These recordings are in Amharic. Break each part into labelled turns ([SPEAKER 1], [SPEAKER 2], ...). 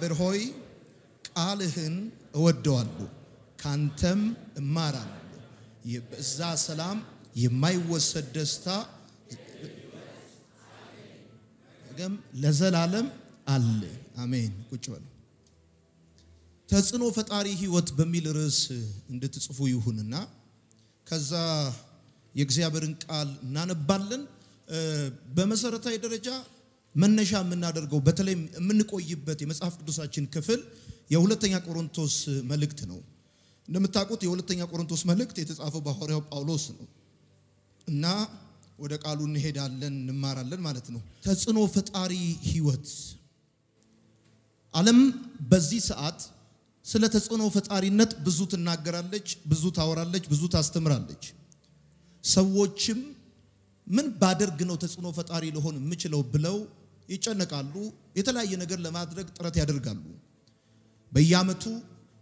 [SPEAKER 1] እግዚአብሔር ሆይ ቃልህን እወደዋለሁ፣ ካንተም እማራለሁ። በዛ ሰላም የማይወሰድ ደስታ ለዘላለም አለ። አሜን። ቁጭ በሉ። ተጽዕኖ ፈጣሪ ህይወት በሚል ርዕስ እንድትጽፉ ይሁንና ከዛ የእግዚአብሔርን ቃል እናነባለን። በመሰረታዊ ደረጃ መነሻ የምናደርገው በተለይ የምንቆይበት የመጽሐፍ ቅዱሳችን ክፍል የሁለተኛ ቆሮንቶስ መልእክት ነው። እንደምታውቁት የሁለተኛ ቆሮንቶስ መልእክት የተጻፈው በሐዋርያው ጳውሎስ ነው እና ወደ ቃሉ እንሄዳለን እንማራለን ማለት ነው። ተጽዕኖ ፈጣሪ ህይወት ዓለም በዚህ ሰዓት ስለ ተጽዕኖ ፈጣሪነት ብዙ ትናገራለች፣ ብዙ ታወራለች፣ ብዙ ታስተምራለች። ሰዎችም ምን ባደርግ ነው ተጽዕኖ ፈጣሪ ልሆን የምችለው ብለው ይጨነቃሉ። የተለያየ ነገር ለማድረግ ጥረት ያደርጋሉ። በየዓመቱ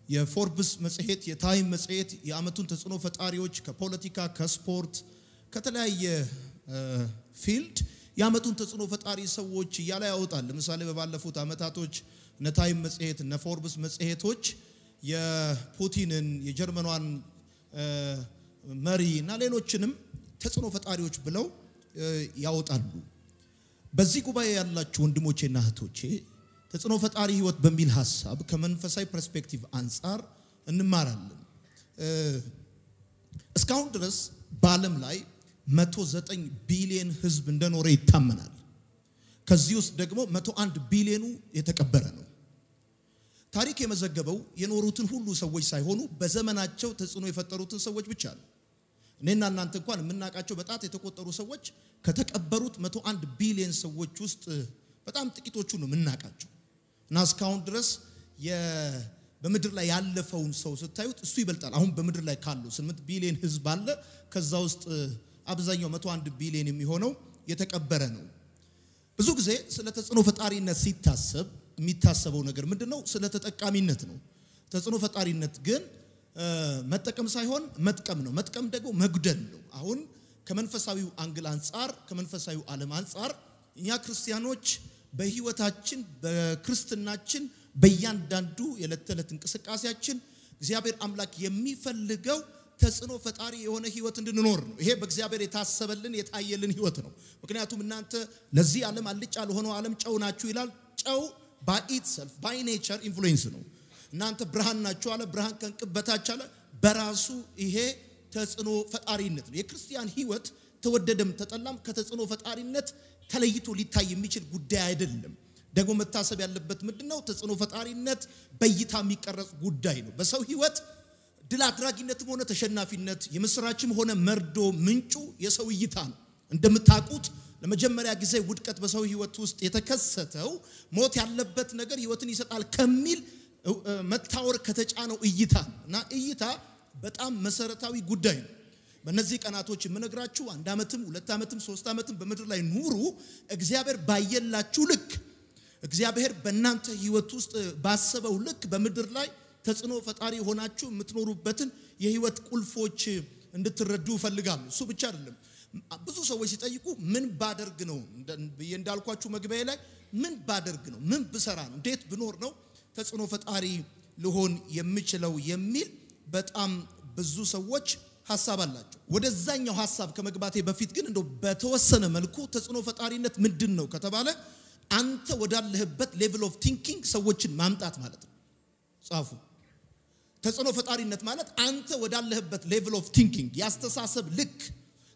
[SPEAKER 1] የፎርብስ መጽሔት፣ የታይም መጽሔት የዓመቱን ተጽዕኖ ፈጣሪዎች ከፖለቲካ፣ ከስፖርት፣ ከተለያየ field የዓመቱን ተጽዕኖ ፈጣሪ ሰዎች እያለ ያወጣል። ለምሳሌ በባለፉት ዓመታቶች እነ ታይም መጽሔት እነ ፎርብስ መጽሔቶች የፑቲንን የጀርመኗን መሪ እና ሌሎችንም ተጽዕኖ ፈጣሪዎች ብለው ያወጣሉ። በዚህ ጉባኤ ያላችሁ ወንድሞቼና እህቶቼ ተጽዕኖ ፈጣሪ ህይወት በሚል ሀሳብ ከመንፈሳዊ perspective አንጻር እንማራለን። እስካሁን ድረስ በዓለም ላይ 109 ቢሊዮን ህዝብ እንደኖረ ይታመናል። ከዚህ ውስጥ ደግሞ 101 ቢሊዮኑ የተቀበረ ነው። ታሪክ የመዘገበው የኖሩትን ሁሉ ሰዎች ሳይሆኑ በዘመናቸው ተጽዕኖ የፈጠሩትን ሰዎች ብቻ ነው። እኔና እናንተ እንኳን የምናውቃቸው በጣት የተቆጠሩ ሰዎች ከተቀበሩት 101 ቢሊዮን ሰዎች ውስጥ በጣም ጥቂቶቹ ነው የምናውቃቸው እና እስካሁን ድረስ በምድር ላይ ያለፈውን ሰው ስታዩት እሱ ይበልጣል። አሁን በምድር ላይ ካለው 8 ቢሊዮን ህዝብ አለ። ከዛ ውስጥ አብዛኛው 101 ቢሊዮን የሚሆነው የተቀበረ ነው። ብዙ ጊዜ ስለ ተጽዕኖ ፈጣሪነት ሲታሰብ የሚታሰበው ነገር ምንድን ነው? ስለ ተጠቃሚነት ነው። ተጽዕኖ ፈጣሪነት ግን መጠቀም ሳይሆን መጥቀም ነው። መጥቀም ደግሞ መጉደል ነው። አሁን ከመንፈሳዊው አንግል አንጻር ከመንፈሳዊው ዓለም አንጻር እኛ ክርስቲያኖች በህይወታችን በክርስትናችን በእያንዳንዱ የዕለት ተዕለት እንቅስቃሴያችን እግዚአብሔር አምላክ የሚፈልገው ተጽዕኖ ፈጣሪ የሆነ ህይወት እንድንኖር ነው። ይሄ በእግዚአብሔር የታሰበልን የታየልን ህይወት ነው። ምክንያቱም እናንተ ለዚህ ዓለም አልጫ ለሆነው ዓለም ጨው ናችሁ ይላል። ጨው by itself by nature influence ነው። እናንተ ብርሃን ናችሁ አለ። ብርሃን ከእንቅብ በታች አለ። በራሱ ይሄ ተጽዕኖ ፈጣሪነት ነው። የክርስቲያን ህይወት ተወደደም ተጠላም ከተጽዕኖ ፈጣሪነት ተለይቶ ሊታይ የሚችል ጉዳይ አይደለም። ደግሞ መታሰብ ያለበት ምንድን ነው? ተጽዕኖ ፈጣሪነት በእይታ የሚቀረጽ ጉዳይ ነው። በሰው ህይወት ድል አድራጊነትም ሆነ ተሸናፊነት፣ የምስራችም ሆነ መርዶ ምንጩ የሰው እይታ ነው። እንደምታውቁት ለመጀመሪያ ጊዜ ውድቀት በሰው ህይወት ውስጥ የተከሰተው ሞት ያለበት ነገር ህይወትን ይሰጣል ከሚል መታወር ከተጫነው እይታ እና እይታ በጣም መሰረታዊ ጉዳይ ነው። በእነዚህ ቀናቶች የምነግራችሁ አንድ ዓመትም ሁለት ዓመትም ሶስት ዓመትም በምድር ላይ ኑሩ። እግዚአብሔር ባየላችሁ ልክ እግዚአብሔር በእናንተ ህይወት ውስጥ ባሰበው ልክ በምድር ላይ ተጽዕኖ ፈጣሪ ሆናችሁ የምትኖሩበትን የህይወት ቁልፎች እንድትረዱ እፈልጋለሁ። እሱ ብቻ አይደለም። ብዙ ሰዎች ሲጠይቁ ምን ባደርግ ነው ብዬ እንዳልኳችሁ መግቢያ ላይ ምን ባደርግ ነው፣ ምን ብሰራ ነው፣ እንዴት ብኖር ነው ተጽዕኖ ፈጣሪ ልሆን የምችለው የሚል በጣም ብዙ ሰዎች ሀሳብ አላቸው። ወደዛኛው ሀሳብ ከመግባቴ በፊት ግን እንደው በተወሰነ መልኩ ተጽዕኖ ፈጣሪነት ምንድን ነው ከተባለ አንተ ወዳለህበት level of thinking ሰዎችን ማምጣት ማለት ነው። ጻፉ። ተጽዕኖ ፈጣሪነት ማለት አንተ ወዳለህበት level of thinking ያስተሳሰብ ልክ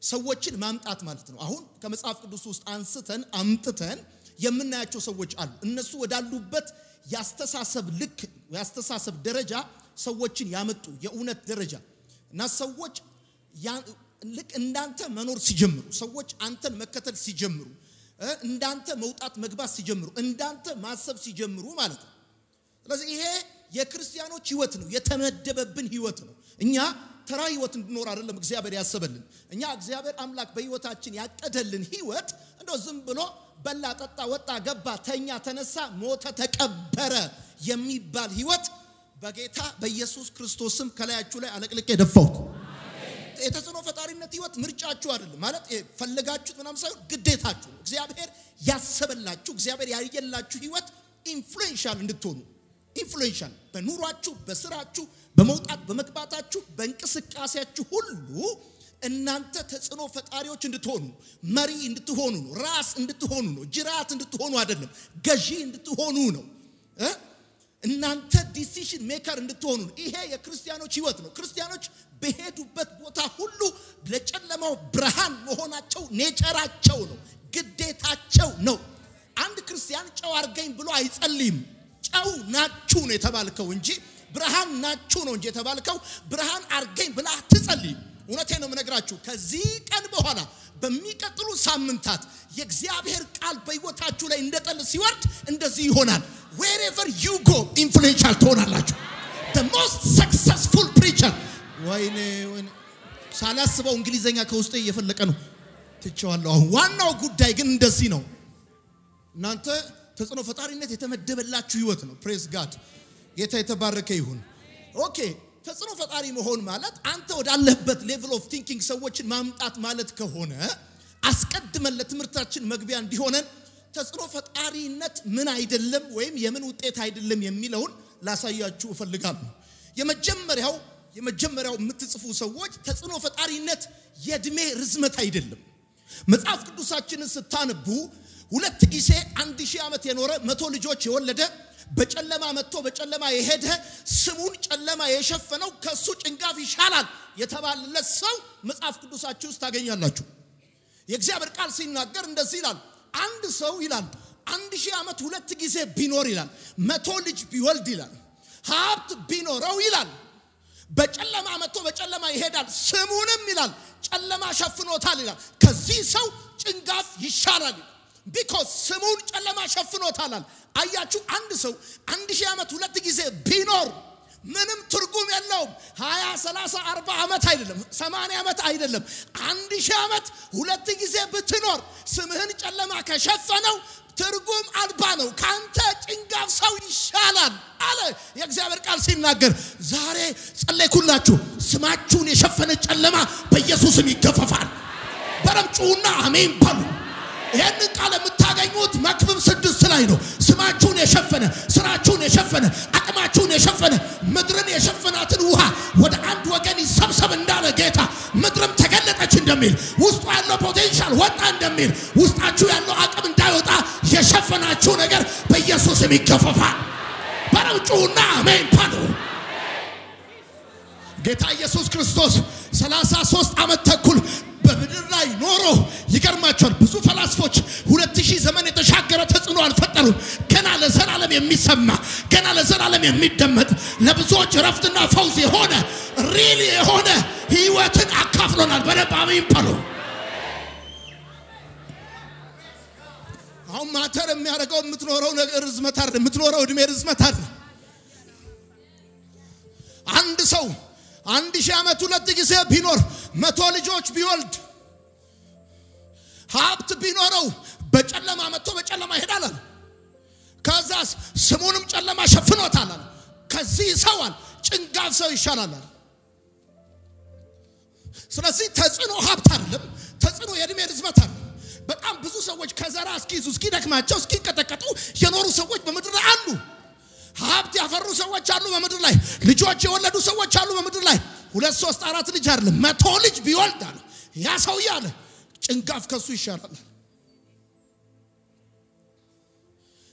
[SPEAKER 1] ሰዎችን ማምጣት ማለት ነው። አሁን ከመጽሐፍ ቅዱስ ውስጥ አንስተን አምጥተን የምናያቸው ሰዎች አሉ። እነሱ ወዳሉበት ያስተሳሰብ ልክ ያስተሳሰብ ደረጃ ሰዎችን ያመጡ የእውነት ደረጃ እና ሰዎች ልክ እንዳንተ መኖር ሲጀምሩ፣ ሰዎች አንተን መከተል ሲጀምሩ፣ እንዳንተ መውጣት መግባት ሲጀምሩ፣ እንዳንተ ማሰብ ሲጀምሩ ማለት ነው። ስለዚህ ይሄ የክርስቲያኖች ህይወት ነው፣ የተመደበብን ህይወት ነው። እኛ ተራ ህይወት እንድኖር አይደለም እግዚአብሔር ያሰበልን። እኛ እግዚአብሔር አምላክ በህይወታችን ያቀደልን ህይወት እንደው ዝም ብሎ በላ፣ ጠጣ፣ ወጣ፣ ገባ፣ ተኛ፣ ተነሳ፣ ሞተ፣ ተቀበረ የሚባል ህይወት በጌታ በኢየሱስ ክርስቶስም ከላያችሁ ላይ አለቅልቄ ደፋሁት። የተጽዕኖ ፈጣሪነት ህይወት ምርጫችሁ አይደለም ማለት ፈለጋችሁት ምናምን ሳይሆን ግዴታችሁ ነው። እግዚአብሔር ያሰበላችሁ እግዚአብሔር ያየላችሁ ህይወት influential እንድትሆኑ influential በኑሯችሁ፣ በስራችሁ፣ በመውጣት በመግባታችሁ፣ በእንቅስቃሴያችሁ ሁሉ እናንተ ተጽዕኖ ፈጣሪዎች እንድትሆኑ መሪ እንድትሆኑ ነው። ራስ እንድትሆኑ ነው። ጅራት እንድትሆኑ አይደለም፣ ገዢ እንድትሆኑ ነው።? እናንተ decision maker እንድትሆኑ ነው። ይሄ የክርስቲያኖች ህይወት ነው። ክርስቲያኖች በሄዱበት ቦታ ሁሉ ለጨለማው ብርሃን መሆናቸው nature ኣቸው ነው፣ ግዴታቸው ነው። አንድ ክርስቲያን ጨው አርገኝ ብሎ አይጸልይም። ጨው ናችሁ ነው የተባልከው እንጂ ብርሃን ናችሁ ነው እንጂ የተባልከው ብርሃን አርገኝ ብለህ አትጸልይም። እውነቴ ነው የምነግራችሁ። ከዚህ ቀን በኋላ በሚቀጥሉ ሳምንታት የእግዚአብሔር ቃል በህይወታችሁ ላይ እንደ ጠል ሲወርድ እንደዚህ ይሆናል። wherever you go influential ትሆናላችሁ። most successful preacher ወይኔ ወይኔ ሳላስበው እንግሊዘኛ ከውስጤ እየፈለቀ ነው ትቼዋለሁ። አሁን ዋናው ጉዳይ ግን እንደዚህ ነው። እናንተ ተጽዕኖ ፈጣሪነት የተመደበላችሁ ህይወት ነው። praise God ጌታ የተባረከ ይሁን። okay ተጽዕኖ ፈጣሪ መሆን ማለት አንተ ወዳለህበት level of thinking ሰዎችን ማምጣት ማለት ከሆነ አስቀድመን ለትምህርታችን መግቢያ እንዲሆነን ተጽዕኖ ፈጣሪነት ምን አይደለም ወይም የምን ውጤት አይደለም የሚለውን ላሳያችሁ እፈልጋለሁ። የመጀመሪያው የመጀመሪያው የምትጽፉ ሰዎች ተጽዕኖ ፈጣሪነት የእድሜ ርዝመት አይደለም። መጽሐፍ ቅዱሳችንን ስታነቡ ሁለት ጊዜ አንድ ሺህ ዓመት የኖረ መቶ ልጆች የወለደ በጨለማ መጥቶ በጨለማ የሄደ ስሙን ጨለማ የሸፈነው ከሱ ጭንጋፍ ይሻላል የተባለለት ሰው መጽሐፍ ቅዱሳችሁ ውስጥ ታገኛላችሁ። የእግዚአብሔር ቃል ሲናገር እንደዚህ ይላል። አንድ ሰው ይላል አንድ ሺህ ዓመት ሁለት ጊዜ ቢኖር ይላል መቶ ልጅ ቢወልድ ይላል ሀብት ቢኖረው ይላል በጨለማ መጥቶ በጨለማ ይሄዳል፣ ስሙንም ይላል ጨለማ ሸፍኖታል ይላል። ከዚህ ሰው ጭንጋፍ ይሻላል because ስሙን ጨለማ ሸፍኖታል። አያችሁ፣ አንድ ሰው አንድ ሺህ ዓመት ሁለት ጊዜ ቢኖር ምንም ትርጉም የለውም። ሀያ ሰላሳ አርባ ዓመት አይደለም፣ ሰማንያ ዓመት አይደለም። አንድ ሺህ ዓመት ሁለት ጊዜ ብትኖር ስምህን ጨለማ ከሸፈነው ትርጉም አልባ ነው። ከአንተ ጭንጋፍ ሰው ይሻላል አለ የእግዚአብሔር ቃል ሲናገር። ዛሬ ጸለይኩላችሁ። ስማችሁን የሸፈነ ጨለማ በኢየሱስም ይገፈፋል። በረምጩና አሜን በሉ። ይህንን ቃል የምታገኙት መክብብ ስድስት ላይ ነው። ስማችሁን የሸፈነ ስራችሁን የሸፈነ አቅማችሁን የሸፈነ ምድርን የሸፈናትን ውሃ ወደ አንድ ወገን ይሰብሰብ እንዳለ ጌታ ምድርም ተገለጠች እንደሚል ውስጡ ያለው ፖቴንሻል ወጣ እንደሚል ውስጣችሁ ያለው አቅም እንዳይወጣ የሸፈናችሁ ነገር በኢየሱስም ይገፈፋል። በረምጩና አሜን በሉ። ጌታ ኢየሱስ ክርስቶስ 33 ዓመት ተኩል በምድር ላይ ኖሮ ይገርማቸዋል። ብዙ ፈላስፎች ሁለት ዘመን የተሻገረ ተጽዕኖ አልፈጠሩም። ገና ለዘላለም የሚሰማ ገና ለዘላለም የሚደመጥ ለብዙዎች እረፍትና ፈውስ የሆነ ሪል የሆነ ህይወትን አካፍሎናል። በደንብ አሜን በሉ። አሁን ማተር የሚያደርገው የምትኖረው ነገር ርዝመት አይደለም፣ የምትኖረው እድሜ ርዝመት አይደለም። አንድ ሰው አንድ ሺህ ዓመት ሁለት ጊዜ ቢኖር መቶ ልጆች ቢወልድ ሀብት ቢኖረው በጨለማ መጥቶ በጨለማ ይሄዳል። ከዛስ ስሙንም ጨለማ ሸፍኖታል። ከዚህ ሰዋል ጭንጋፍ ሰው ይሻላል። ስለዚህ ተጽዕኖ ሀብት አይደለም፣ ተጽዕኖ የእድሜ ርዝመት አይደለም። በጣም ብዙ ሰዎች ከዘራ እስኪይዙ እስኪደክማቸው እስኪንቀጠቀጡ የኖሩ ሰዎች በምድር ላይ አሉ። ሀብት ያፈሩ ሰዎች አሉ በምድር ላይ። ልጆች የወለዱ ሰዎች አሉ በምድር ላይ። ሁለት ሶስት አራት ልጅ አይደለም መቶ ልጅ ቢወልድ አለ ያ ሰውዬ አለ ጭንጋፍ ከሱ ይሻላል።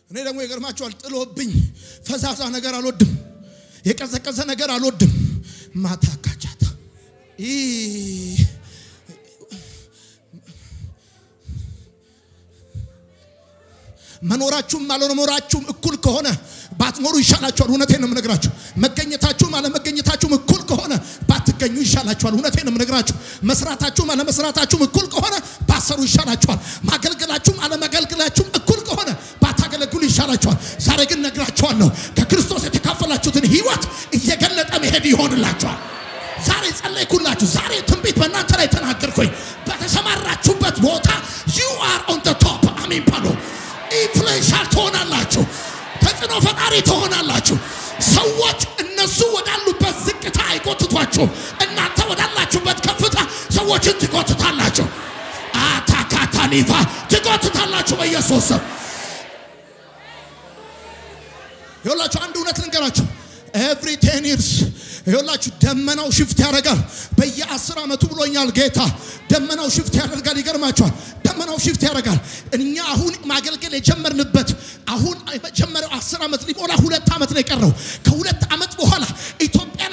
[SPEAKER 1] እኔ ደግሞ ይገርማቸዋል። ጥሎብኝ ፈዛዛ ነገር አልወድም፣ የቀዘቀዘ ነገር አልወድም። ማታ ካቻታ መኖራችሁም አለመኖራችሁም እኩል ከሆነ ባትኖሩ ይሻላችኋል። እውነቴን ነው የምነግራችሁ። መገኘታችሁም አለመገኘታችሁም እኩል ከሆነ ባትገኙ ይሻላችኋል። እውነቴን ነው የምነግራችሁ። መስራታችሁም አለመስራታችሁም እኩል ከሆነ ባትሰሩ ይሻላችኋል። ማገልገላችሁም አለማገልገላችሁም እኩል ከሆነ ባታገለግሉ ይሻላችኋል። ዛሬ ግን እነግራችኋለሁ፣ ከክርስቶስ የተካፈላችሁትን ሕይወት እየገለጠ መሄድ ይሆንላችኋል። ዛሬ ጸለይኩላችሁ። ዛሬ ትንቢት በእናንተ ላይ ተናገርኩኝ። በተሰማራችሁበት ቦታ you are on top አሜን በሉ። influential ትሆናላችሁ። ተጽዕኖ ፈጣሪ ትሆናላችሁ። ሰዎች እነሱ ወዳሉበት ዝቅታ አይጎትቷችሁም። እናንተ ወዳላችሁበት ከፍታ ሰዎችን ትጎትታላችሁ። አታካታኒፋ ትጎትታላችሁ በኢየሱስ ስም። ይኸውላችሁ አንድ እውነት ልንገራችሁ። every ten years ይኸውላችሁ ደመናው shift ያደርጋል። በየአስር ዓመቱ ብሎኛል ጌታ። ደመናው shift ያደርጋል። ይገርማችኋል። ደመናው shift ያደርጋል። እኛ አሁን ማገልገል የጀመርንበት አሁን የመጀመሪያው አስር ዓመት ሊሞላ ሁለት ዓመት ነው የቀረው። ከሁለት ዓመት በኋላ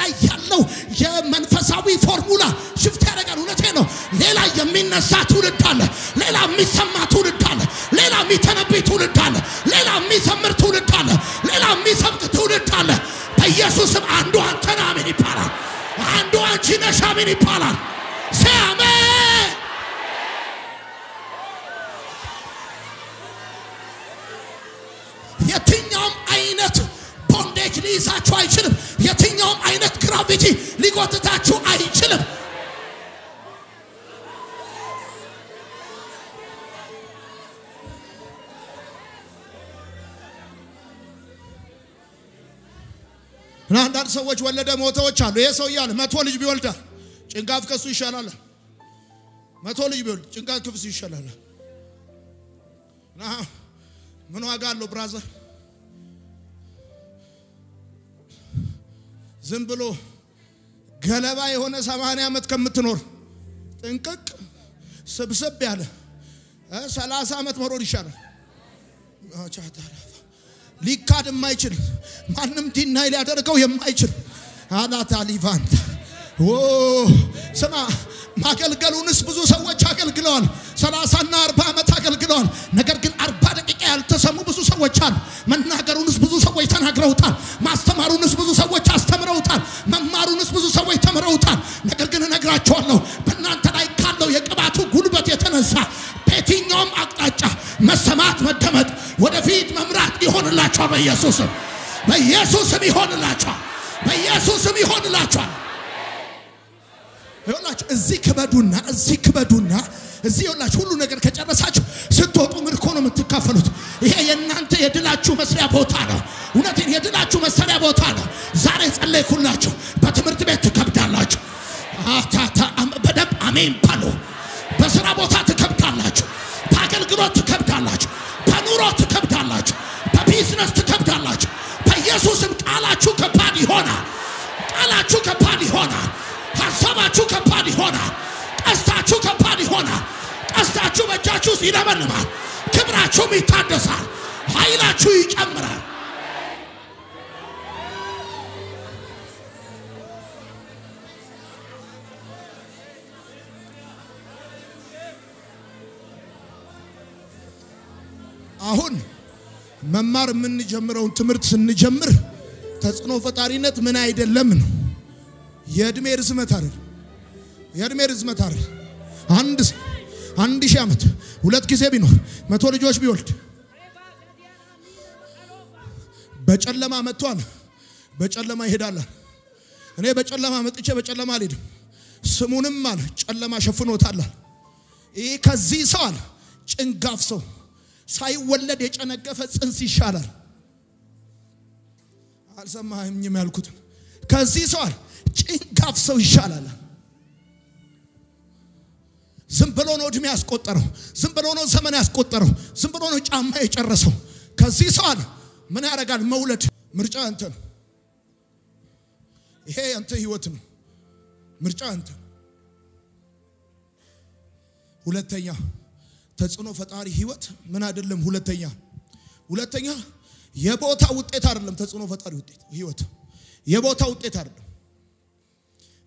[SPEAKER 1] ላይ ያለው የመንፈሳዊ formula shift ያደርጋል። እውነቴ ነው። ሌላ የሚነሳ ትውልድ አለ። ሌላ የሚሰማ ትውልድ አለ። ሌላ የሚተነብይ ትውልድ አለ። ሌላ የሚዘምር ትውልድ አለ። ሌላ የሚሰብክ ትውልድ አለ። በኢየሱስም አንዱ አንተ ነህ አሜን ይባላል። አንዱ አንቺ ነሽ አሜን ይባላል። የትኛውም አይነት ቦንዴጅ ሊይዛችሁ አይችልም። የትኛውም አይነት ግራቪቲ ሊጎትታችሁ አይችልም። እና አንዳንድ ሰዎች ወለደ ሞተዎች አሉ። ይሄ ሰው እያለ መቶ ልጅ ቢወልዳል ጭንጋፍ ከሱ ይሻላል። መቶ ልጅ ቢወልድ ጭንጋፍ ከሱ ይሻላል። እና ምን ዋጋ አለው brother? ዝም ብሎ ገለባ የሆነ ሰማንያ ዓመት ከምትኖር ጥንቅቅ ስብስብ ያለ ሰላሳ ዓመት መኖር ይሻላል። ሊካድ የማይችል ማንም deny ሊያደርገው የማይችል አናታ ሊቫንት ስማ፣ ማገልገሉንስ ብዙ ሰዎች አገልግለዋል። ሰላሳና አርባ ዓመት አገልግለዋል። ነገር ግን አርባ ያልተሰሙ ብዙ ሰዎች አሉ። መናገሩንስ ብዙ ሰዎች ተናግረውታል። ማስተማሩንስ ብዙ ሰዎች አስተምረውታል። መማሩንስ ብዙ ሰዎች ተምረውታል። ነገር ግን እነግራቸዋለሁ በእናንተ ላይ ካለው የቅባቱ ጉልበት የተነሳ በየትኛውም አቅጣጫ መሰማት፣ መደመጥ፣ ወደፊት መምራት ይሆንላቸዋል። በኢየሱስም በኢየሱስም ይሆንላቸዋል። በኢየሱስም ይሆንላቸዋል። ይኸውላችሁ እዚህ ክበዱና እዚህ ክበዱና እዚህ ይኸውላችሁ ሁሉ ነገር ከጨረሳችሁ ስትወጡ ምርኮ ነው የምትካፈሉት። ይሄ የእናንተ የድላችሁ መስሪያ ቦታ ነው። እውነቴን የድላችሁ መሰሪያ ቦታ ነው። ዛሬ ጸለይኩላችሁ። በትምህርት ቤት ትከብዳላችሁ። በደንብ አሜን ባሉ። በስራ ቦታ ትከብዳላችሁ። በአገልግሎት ትከብዳላችሁ። በኑሮ ትከብዳላችሁ። በቢዝነስ ትከብዳላችሁ። በኢየሱስም ቃላችሁ ከባድ ይሆናል። ቃላችሁ ከባድ ይሆናል። ሀሳባችሁ ከባድ ይሆናል። ቀስታችሁ ከባድ ይሆናል። ቀስታችሁ በእጃችሁ ውስጥ ይለመልማል። ክብራችሁም ይታደሳል። ኃይላችሁ ይጨምራል። አሁን መማር የምንጀምረውን ትምህርት ስንጀምር ተጽዕኖ ፈጣሪነት ምን አይደለም ነው የእድሜ ርዝመት አይደል? የእድሜ ርዝመት አይደል? አንድ አንድ ሺህ ዓመት ሁለት ጊዜ ቢኖር መቶ ልጆች ቢወልድ በጨለማ መጥቷል። በጨለማ ይሄዳል። እኔ በጨለማ መጥቼ በጨለማ አልሄድም። ስሙንም አለ ጨለማ ሸፍኖታል። ይህ ከዚህ ሰው አለ ጭንጋፍ ሰው ሳይወለድ የጨነገፈ ጽንስ ይሻላል። አልሰማኝም ያልኩትን ከዚህ ሰው አለ ጭንጋፍ ሰው ይሻላል። ዝም ብሎ ነው እድሜ ያስቆጠረው። ዝም ብሎ ነው ዘመን ያስቆጠረው። ዝም ብሎ ነው ጫማ የጨረሰው። ከዚህ ሰው አለ ምን ያደርጋል? መውለድ ምርጫ አንተ ነው። ይሄ አንተ ህይወት ነው። ምርጫ አንተ። ሁለተኛ ተጽዕኖ ፈጣሪ ህይወት ምን አይደለም። ሁለተኛ ሁለተኛ የቦታ ውጤት አይደለም። ተጽዕኖ ፈጣሪ ውጤት ህይወት የቦታ ውጤት አይደለም።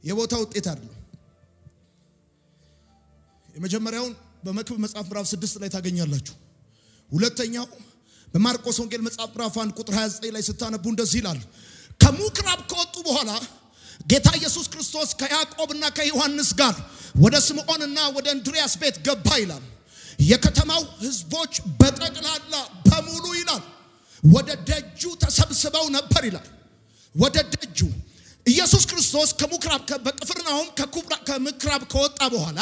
[SPEAKER 1] የቦታ ውጤት አይደለም። የመጀመሪያውን በመክብብ መጽሐፍ ምዕራፍ ስድስት ላይ ታገኛላችሁ። ሁለተኛው በማርቆስ ወንጌል መጽሐፍ ምዕራፍ 1 ቁጥር 29 ላይ ስታነቡ እንደዚህ ይላል። ከምኩራብ ከወጡ በኋላ ጌታ ኢየሱስ ክርስቶስ ከያዕቆብና ከዮሐንስ ጋር ወደ ስምዖንና ወደ እንድሪያስ ቤት ገባ ይላል። የከተማው ህዝቦች በጠቅላላ በሙሉ ይላል ወደ ደጁ ተሰብስበው ነበር ይላል። ወደ ደጁ ኢየሱስ ክርስቶስ ከምኩራብ በቅፍርናሆም ከምኩራብ ከወጣ በኋላ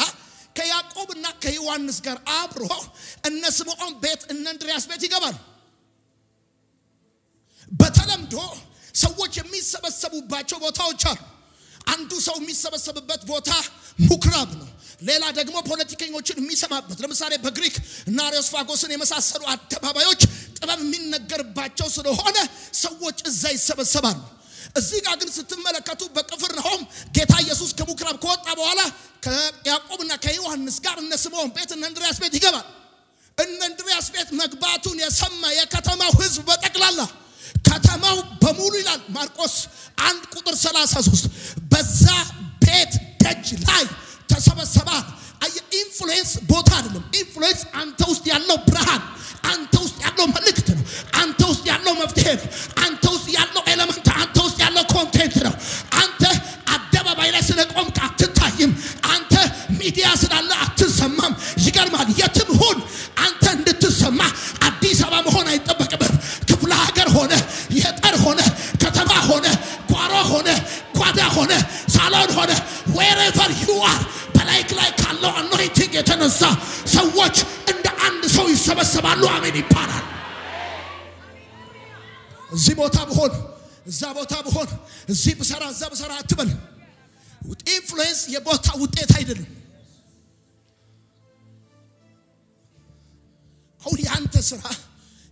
[SPEAKER 1] ከያዕቆብና ከዮሐንስ ጋር አብሮ እነ ስምዖን ቤት እነ እንድሪያስ ቤት ይገባል። በተለምዶ ሰዎች የሚሰበሰቡባቸው ቦታዎች አሉ። አንዱ ሰው የሚሰበሰብበት ቦታ ምኩራብ ነው። ሌላ ደግሞ ፖለቲከኞችን የሚሰማበት ለምሳሌ በግሪክ እና አሪዮስፋጎስን የመሳሰሉ አደባባዮች ጥበብ የሚነገርባቸው ስለሆነ ሰዎች እዛ ይሰበሰባሉ። እዚህ ጋር ግን ስትመለከቱ በቅፍርናሆም ጌታ ኢየሱስ ከምኩራብ ከወጣ በኋላ ከያዕቆብና ከዮሐንስ ጋር እነ ስምዖን ቤት እነ እንድርያስ ቤት ይገባል። እነ እንድርያስ ቤት መግባቱን የሰማ የከተማው ሕዝብ በጠቅላላ ከተማው በሙሉ ይላል ማርቆስ አንድ ቁጥር 33 በዛ ቤት ደጅ ላይ ተሰበሰበ። influence ቦታ አይደለም። influence አንተ እዚህ ብሰራ እዛ ብሰራ አትበል። influence የቦታ ውጤት አይደለም። አሁን ያንተ ስራ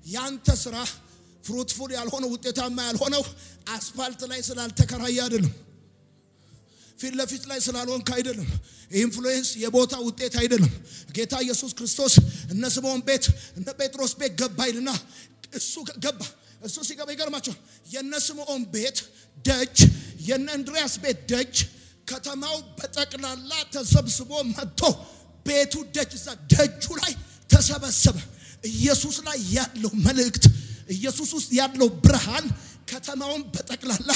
[SPEAKER 1] ያንተ ስራ fruitful ያልሆነው ውጤታማ ያልሆነው አስፋልት ላይ ስላልተከራየ አይደለም። ፊት ለፊት ላይ ስላልሆንክ አይደለም። influence የቦታ ውጤት አይደለም። ጌታ ኢየሱስ ክርስቶስ እነ ስምዖን ቤት እነ ጴጥሮስ ቤት ገባ ይልና እሱ ገባ። እሱ ሲገባ ይገርማቸዋል። የነ ስምዖን ቤት ደጅ፣ የነ እንድርያስ ቤት ደጅ፣ ከተማው በጠቅላላ ተሰብስቦ መጥቶ ቤቱ ደጅ እዛ ደጁ ላይ ተሰበሰበ። ኢየሱስ ላይ ያለው መልእክት ኢየሱስ ውስጥ ያለው ብርሃን ከተማውን በጠቅላላ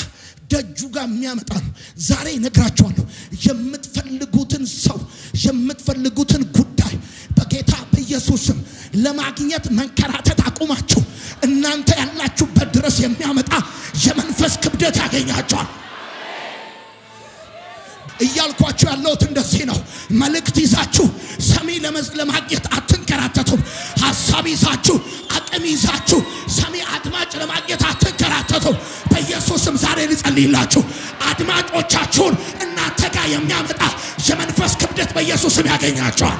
[SPEAKER 1] ደጁ ጋር የሚያመጣ ነው። ዛሬ እነግራቸዋለሁ። የምትፈልጉትን ሰው የምትፈልጉትን ጉዳይ በጌታ በኢየሱስም ለማግኘት መንከራተት አቁማችሁ እናንተ ያላችሁበት ድረስ የሚያመጣ የመንፈስ ክብደት ያገኛቸዋል። እያልኳችሁ ያለሁት እንደዚህ ነው። መልእክት ይዛችሁ ሰሚ ለማግኘት አትንከራተቱም። ሀሳብ ይዛችሁ አቅም ይዛችሁ ሰሚ አድማጭ ለማግኘት አትንከራተቱም። በኢየሱስም ዛሬ ልጸልይላችሁ አድማጮቻችሁን እናንተ ጋር የሚያመጣ የመንፈስ ክብደት በኢየሱስም ያገኛቸዋል።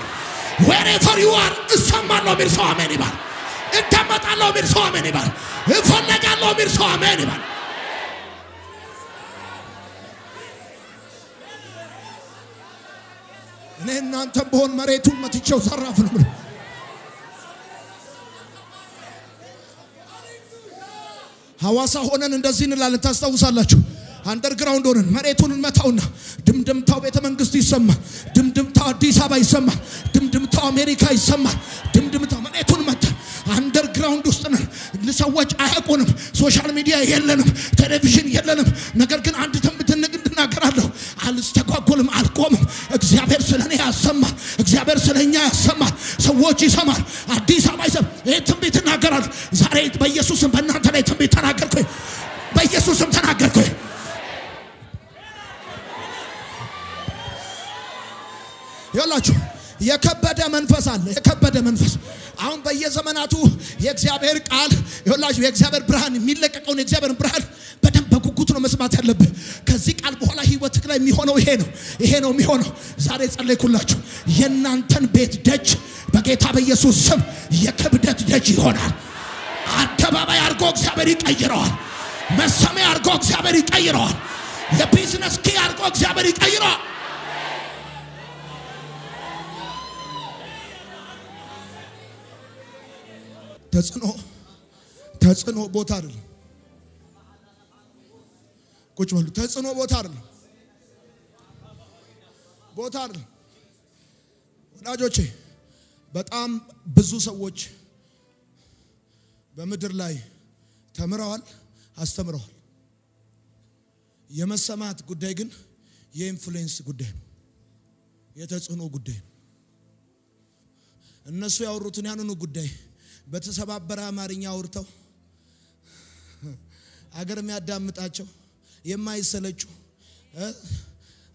[SPEAKER 1] wherever you are እሰማለሁ የሚል ሰው አሜን ይባል። እደመጣለሁ የሚል ሰው አሜን ይባል። እፈለጋለሁ የሚል ሰው አሜን ይባል። እኔ እናንተም ብሆን መሬቱን መትቼ ነው ዘራፍ ነው። ሐዋሳ ሆነን እንደዚህ እንላለን። ታስታውሳላችሁ? underground ሆነን መሬቱን እንመታውና ድምድምታው ቤተ መንግስት ይሰማል። ድምድምታው አዲስ አበባ ይሰማል። ድምድምታው አሜሪካ ይሰማል። ድምድምታው መሬቱን መተን underground ውስጥ ነን። ሰዎች አያውቁንም። social media የለንም፣ ቴሌቪዥን የለንም። ነገር ግን አንድ ትንቢት እናገራለሁ። አልስተጓጎልም፣ አልቆምም። እግዚአብሔር ስለ እኔ ያሰማል። እግዚአብሔር ስለ እኛ ያሰማል። ሰዎች ይሰማል። አዲስ አበባ ይሰማ። ይህ ትንቢት እናገራለሁ። ዛሬ በኢየሱስም በእናንተ ላይ ትንቢት ተናገርኩኝ። በኢየሱስም ተናገርኩኝ። ይላችሁ የከበደ መንፈስ አለ። የከበደ መንፈስ አሁን በየዘመናቱ የእግዚአብሔር ቃል ይላችሁ የእግዚአብሔር ብርሃን የሚለቀቀውን የእግዚአብሔር ብርሃን በደንብ በጉጉት ነው መስማት ያለብህ። ከዚህ ቃል በኋላ ህይወትህ ላይ የሚሆነው ይሄ ነው። ይሄ ነው የሚሆነው። ዛሬ ጸለይኩላችሁ። የእናንተን ቤት ደጅ በጌታ በኢየሱስ ስም የክብደት ደጅ ይሆናል። አደባባይ አድርጎ እግዚአብሔር ይቀይረዋል። መሰሚያ አድርጎ እግዚአብሔር ይቀይረዋል። የቢዝነስ ኪ አድርጎ እግዚአብሔር ይቀይረዋል። ተጽዕኖ ተጽዕኖ ቦታ አይደለም። ቁጭ በሉ። ተጽዕኖ ቦታ አይደለም፣ ቦታ አይደለም። ወዳጆቼ በጣም ብዙ ሰዎች በምድር ላይ ተምረዋል፣ አስተምረዋል። የመሰማት ጉዳይ ግን የኢንፍሉዌንስ ጉዳይ ነው፣ የተጽዕኖ ጉዳይ ነው። እነሱ ያወሩትን ያንኑ ጉዳይ በተሰባበረ አማርኛ አውርተው አገር የሚያዳምጣቸው የማይሰለቹ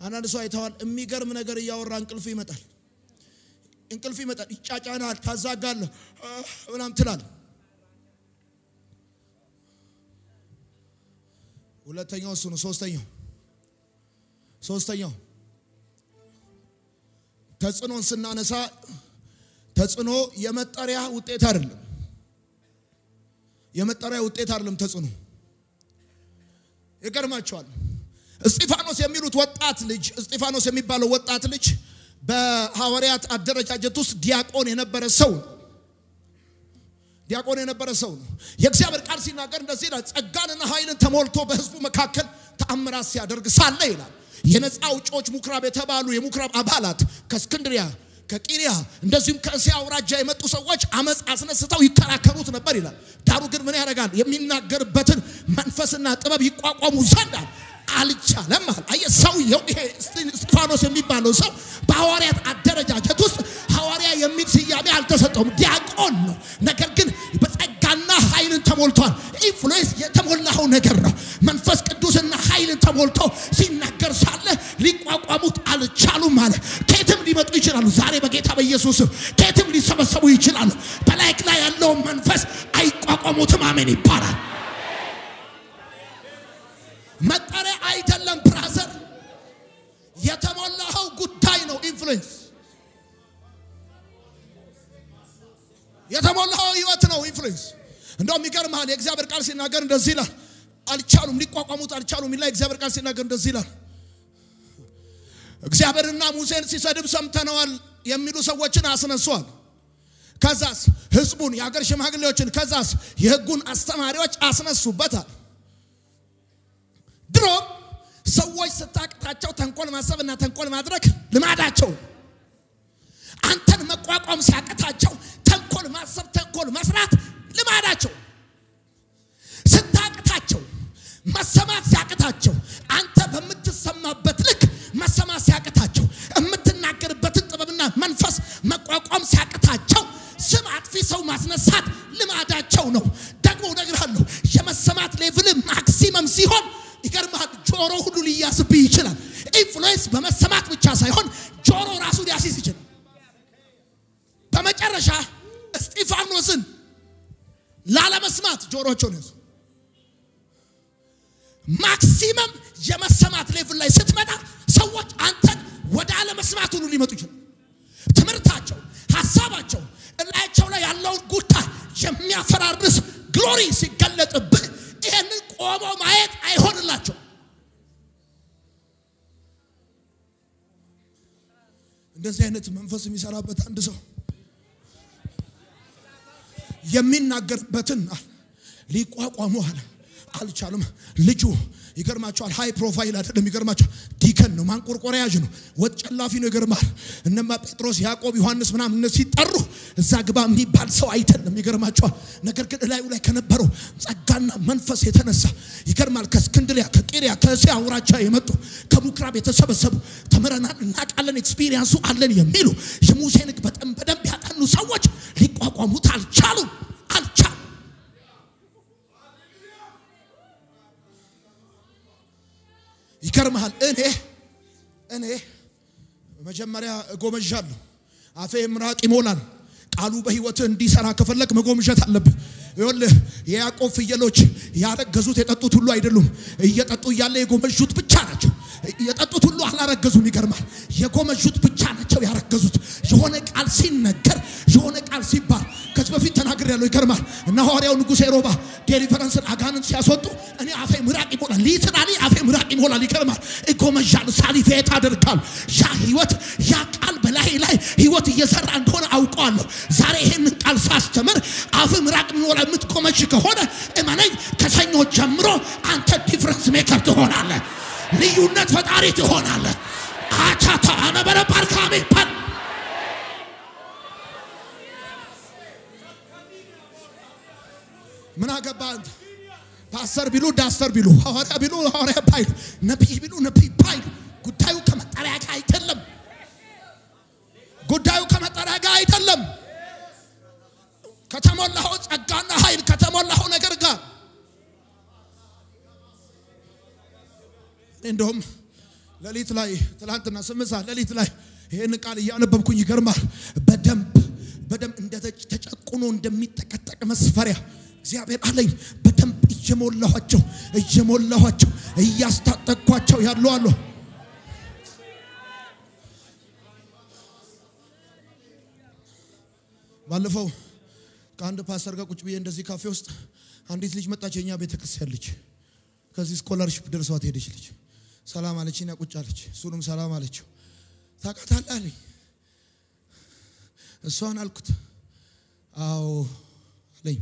[SPEAKER 1] አንዳንድ ሰው አይተዋል። የሚገርም ነገር እያወራ እንቅልፍ ይመጣል፣ እንቅልፍ ይመጣል፣ ይጫጫናል፣ ታዛጋለህ ምናምን ትላል። ሁለተኛው እሱ ነው። ሶስተኛው ሶስተኛው ተጽዕኖን ስናነሳ ተጽዕኖ የመጠሪያ ውጤት አይደለም። የመጠሪያ ውጤት አይደለም ተጽዕኖ። ይገርማቸዋል። እስጢፋኖስ የሚሉት ወጣት ልጅ እስጢፋኖስ የሚባለው ወጣት ልጅ በሐዋርያት አደረጃጀት ውስጥ ዲያቆን የነበረ ሰው ዲያቆን የነበረ ሰው ነው። የእግዚአብሔር ቃል ሲናገር እንደዚህ ይላል፣ ጸጋንና ኃይልን ተሞልቶ በሕዝቡ መካከል ተአምራት ሲያደርግ ሳለ ይላል የነፃ አውጪዎች ምኩራብ የተባሉ የምኩራብ አባላት ከእስክንድሪያ ከቂሪያ እንደዚሁም ከእስያ አውራጃ የመጡ ሰዎች አመፅ አስነስተው ይከራከሩት ነበር ይላል። ዳሩ ግን ምን ያደርጋል? የሚናገርበትን መንፈስና ጥበብ ይቋቋሙ ዘንድ አልቻለም። አለ አየህ፣ ሰውየው ይሄ እስጢፋኖስ የሚባለው ሰው በሐዋርያት አደረጃጀት ውስጥ ሐዋርያ የሚል ስያሜ አልተሰጠውም። ዲያቆን ነው። ነገር ግን በጸጋና ኃይልን ተሞልቷል። influence የተሞላው ነገር ነው። መንፈስ ቅዱስና ኃይልን ተሞልቶ ሲናገር ሳለ ሊቋቋሙት አልቻሉም አለ። ከየትም ሊመጡ ይችላሉ። ዛሬ በጌታ በኢየሱስ ስም ከየትም ሊሰበሰቡ ይችላሉ። በላይህ ላይ ያለውን መንፈስ አይቋቋሙትም። አሜን ይባላል። መጠሪያ አይደለም brother፣ የተሞላኸው ጉዳይ ነው። influence የተሞላኸው ህይወት ነው። influence እንደውም ይገርምሃል። የእግዚአብሔር ቃል ሲናገር እንደዚህ ይላል፣ አልቻሉም፣ ሊቋቋሙት አልቻሉም ይላል። የእግዚአብሔር ቃል ሲናገር እንደዚህ ይላል፣ እግዚአብሔርና ሙሴን ሲሰድብ ሰምተነዋል የሚሉ ሰዎችን አስነሷል። ከዛስ ህዝቡን፣ የሀገር ሽማግሌዎችን፣ ከዛስ የህጉን አስተማሪዎች አስነሱበታል። ድሮም ሰዎች ስታቅታቸው ተንኮል ማሰብና ተንኮል ማድረግ ልማዳቸው። አንተን መቋቋም ሲያቅታቸው ተንኮል ማሰብ፣ ተንኮል መስራት ልማዳቸው። ስታቅታቸው መሰማት ሲያቅታቸው አንተ በምትሰማበት ልክ መሰማት ሲያቅታቸው የምትናገርበትን ጥበብና መንፈስ መቋቋም ሲያቅታቸው ስም አጥፊ ሰው ማስነሳት ልማዳቸው ነው። ደግሞ እነግርሃለሁ የመሰማት level maximum ሲሆን ይገርምሃል፣ ጆሮ ሁሉ ሊያስብህ ይችላል። influence በመሰማት እንደዚህ አይነት መንፈስ የሚሰራበት አንድ ሰው የሚናገርበትን ሊቋቋሙ አለ አልቻሉም። ልጁ ይገርማቸዋል። high profile አይደለም። ይገርማቸዋል። deacon ነው፣ ማንቆርቆሪያ ያዥ ነው፣ ወጥ ጨላፊ ነው። ይገርማል። እነማ ጴጥሮስ፣ ያዕቆብ፣ ዮሐንስ ምናምን እነሱ ሲጠሩ እዛ ግባ የሚባል ሰው አይደለም። ይገርማቸዋል። ነገር ግን እላዩ ላይ ከነበረው ጸጋና መንፈስ የተነሳ ይገርማል። ከእስክንድሪያ፣ ከቂሪያ፣ ከእስያ አውራጃ የመጡ ከምኩራብ የተሰበሰቡ ተምረናል፣ እናውቃለን፣ experience ኡ አለን የሚሉ የሙሴን ሕግ በደንብ ያጠኑ ሰዎች ሊቋቋሙት አልቻሉም አልቻሉም። ይገርምሃል። እኔ እኔ መጀመሪያ እጎመዣለሁ፣ አፌ ምራቅ ይሞላል። ቃሉ በህይወትህ እንዲሰራ ከፈለግ መጎምጀት አለብህ። ይኸውልህ የያዕቆብ ፍየሎች ያረገዙት የጠጡት ሁሉ አይደሉም። እየጠጡ እያለ የጎመዡት ብቻ ናቸው። የጠጡት ሁሉ አላረገዙም። ይገርማል። የጎመዡት ብቻ ናቸው ያረገዙት። የሆነ ቃል ሲነገር የሆነ ቃል ሲባል ከዚህ በፊት ተናግር ያለው ይገርማል። እና ሐዋርያው ንጉሴ ሮባ deliverance ን አጋንንት ሲያስወጡ እኔ አፌ ምራቅ ይሞላል፣ literally አፌ ምራቅ ይሞላል። ይገርማል። እጎመዣል፣ salivate አደርጋል። ያ ህይወት ያ ቃል በላዬ ላይ ህይወት እየሰራ እንደሆነ አውቀዋለሁ። ዛሬ ይህንን ቃል ሳስተምር አፍ ምራቅ የሚሞላ የምትቆመች ከሆነ እመነኝ፣ ከሰኞ ጀምሮ አንተ ዲፍረንስ ሜከር ትሆናለህ። ልዩነት ፈጣሪ ትሆናለህ። አቻታ አነበረ ባርካሜ ፓል ምን አገባ አንተ? ፓስተር ቢሉ ዳስተር ቢሉ ሐዋርያ ቢሉ ሐዋርያ ባይሉ ነቢይ ቢሉ ነቢይ ባይሉ ጉዳዩ ከመጠሪያ ጋር አይደለም። ጉዳዩ ከመጠሪያ ጋር አይደለም። ከተሞላኸው ጸጋና ኃይል ከተሞላኸው ነገር ጋር እንደውም ሌሊት ላይ ትላንትና ስምንት ሰዓት ሌሊት ላይ ይህን ቃል እያነበብኩኝ ይገርማል። በደንብ በደንብ እንደ ተጨቁኖ እንደሚጠቀጠቅ መስፈሪያ እግዚአብሔር አለኝ። በደንብ እየሞላኋቸው እየሞላኋቸው እያስታጠቅኳቸው ያሉ አሉ። ባለፈው ከአንድ ፓስተር ጋር ቁጭ ብዬ እንደዚህ ካፌ ውስጥ አንዲት ልጅ መጣች። የኛ ቤተክርስቲያን ልጅ ከዚህ ስኮላርሽፕ ደርሷት ሄደች ልጅ ሰላም አለችና ቁጭ አለች። እሱንም ሰላም አለችው። ታውቃታለህ አለኝ። እሷን አልኩት። አዎ አለኝ።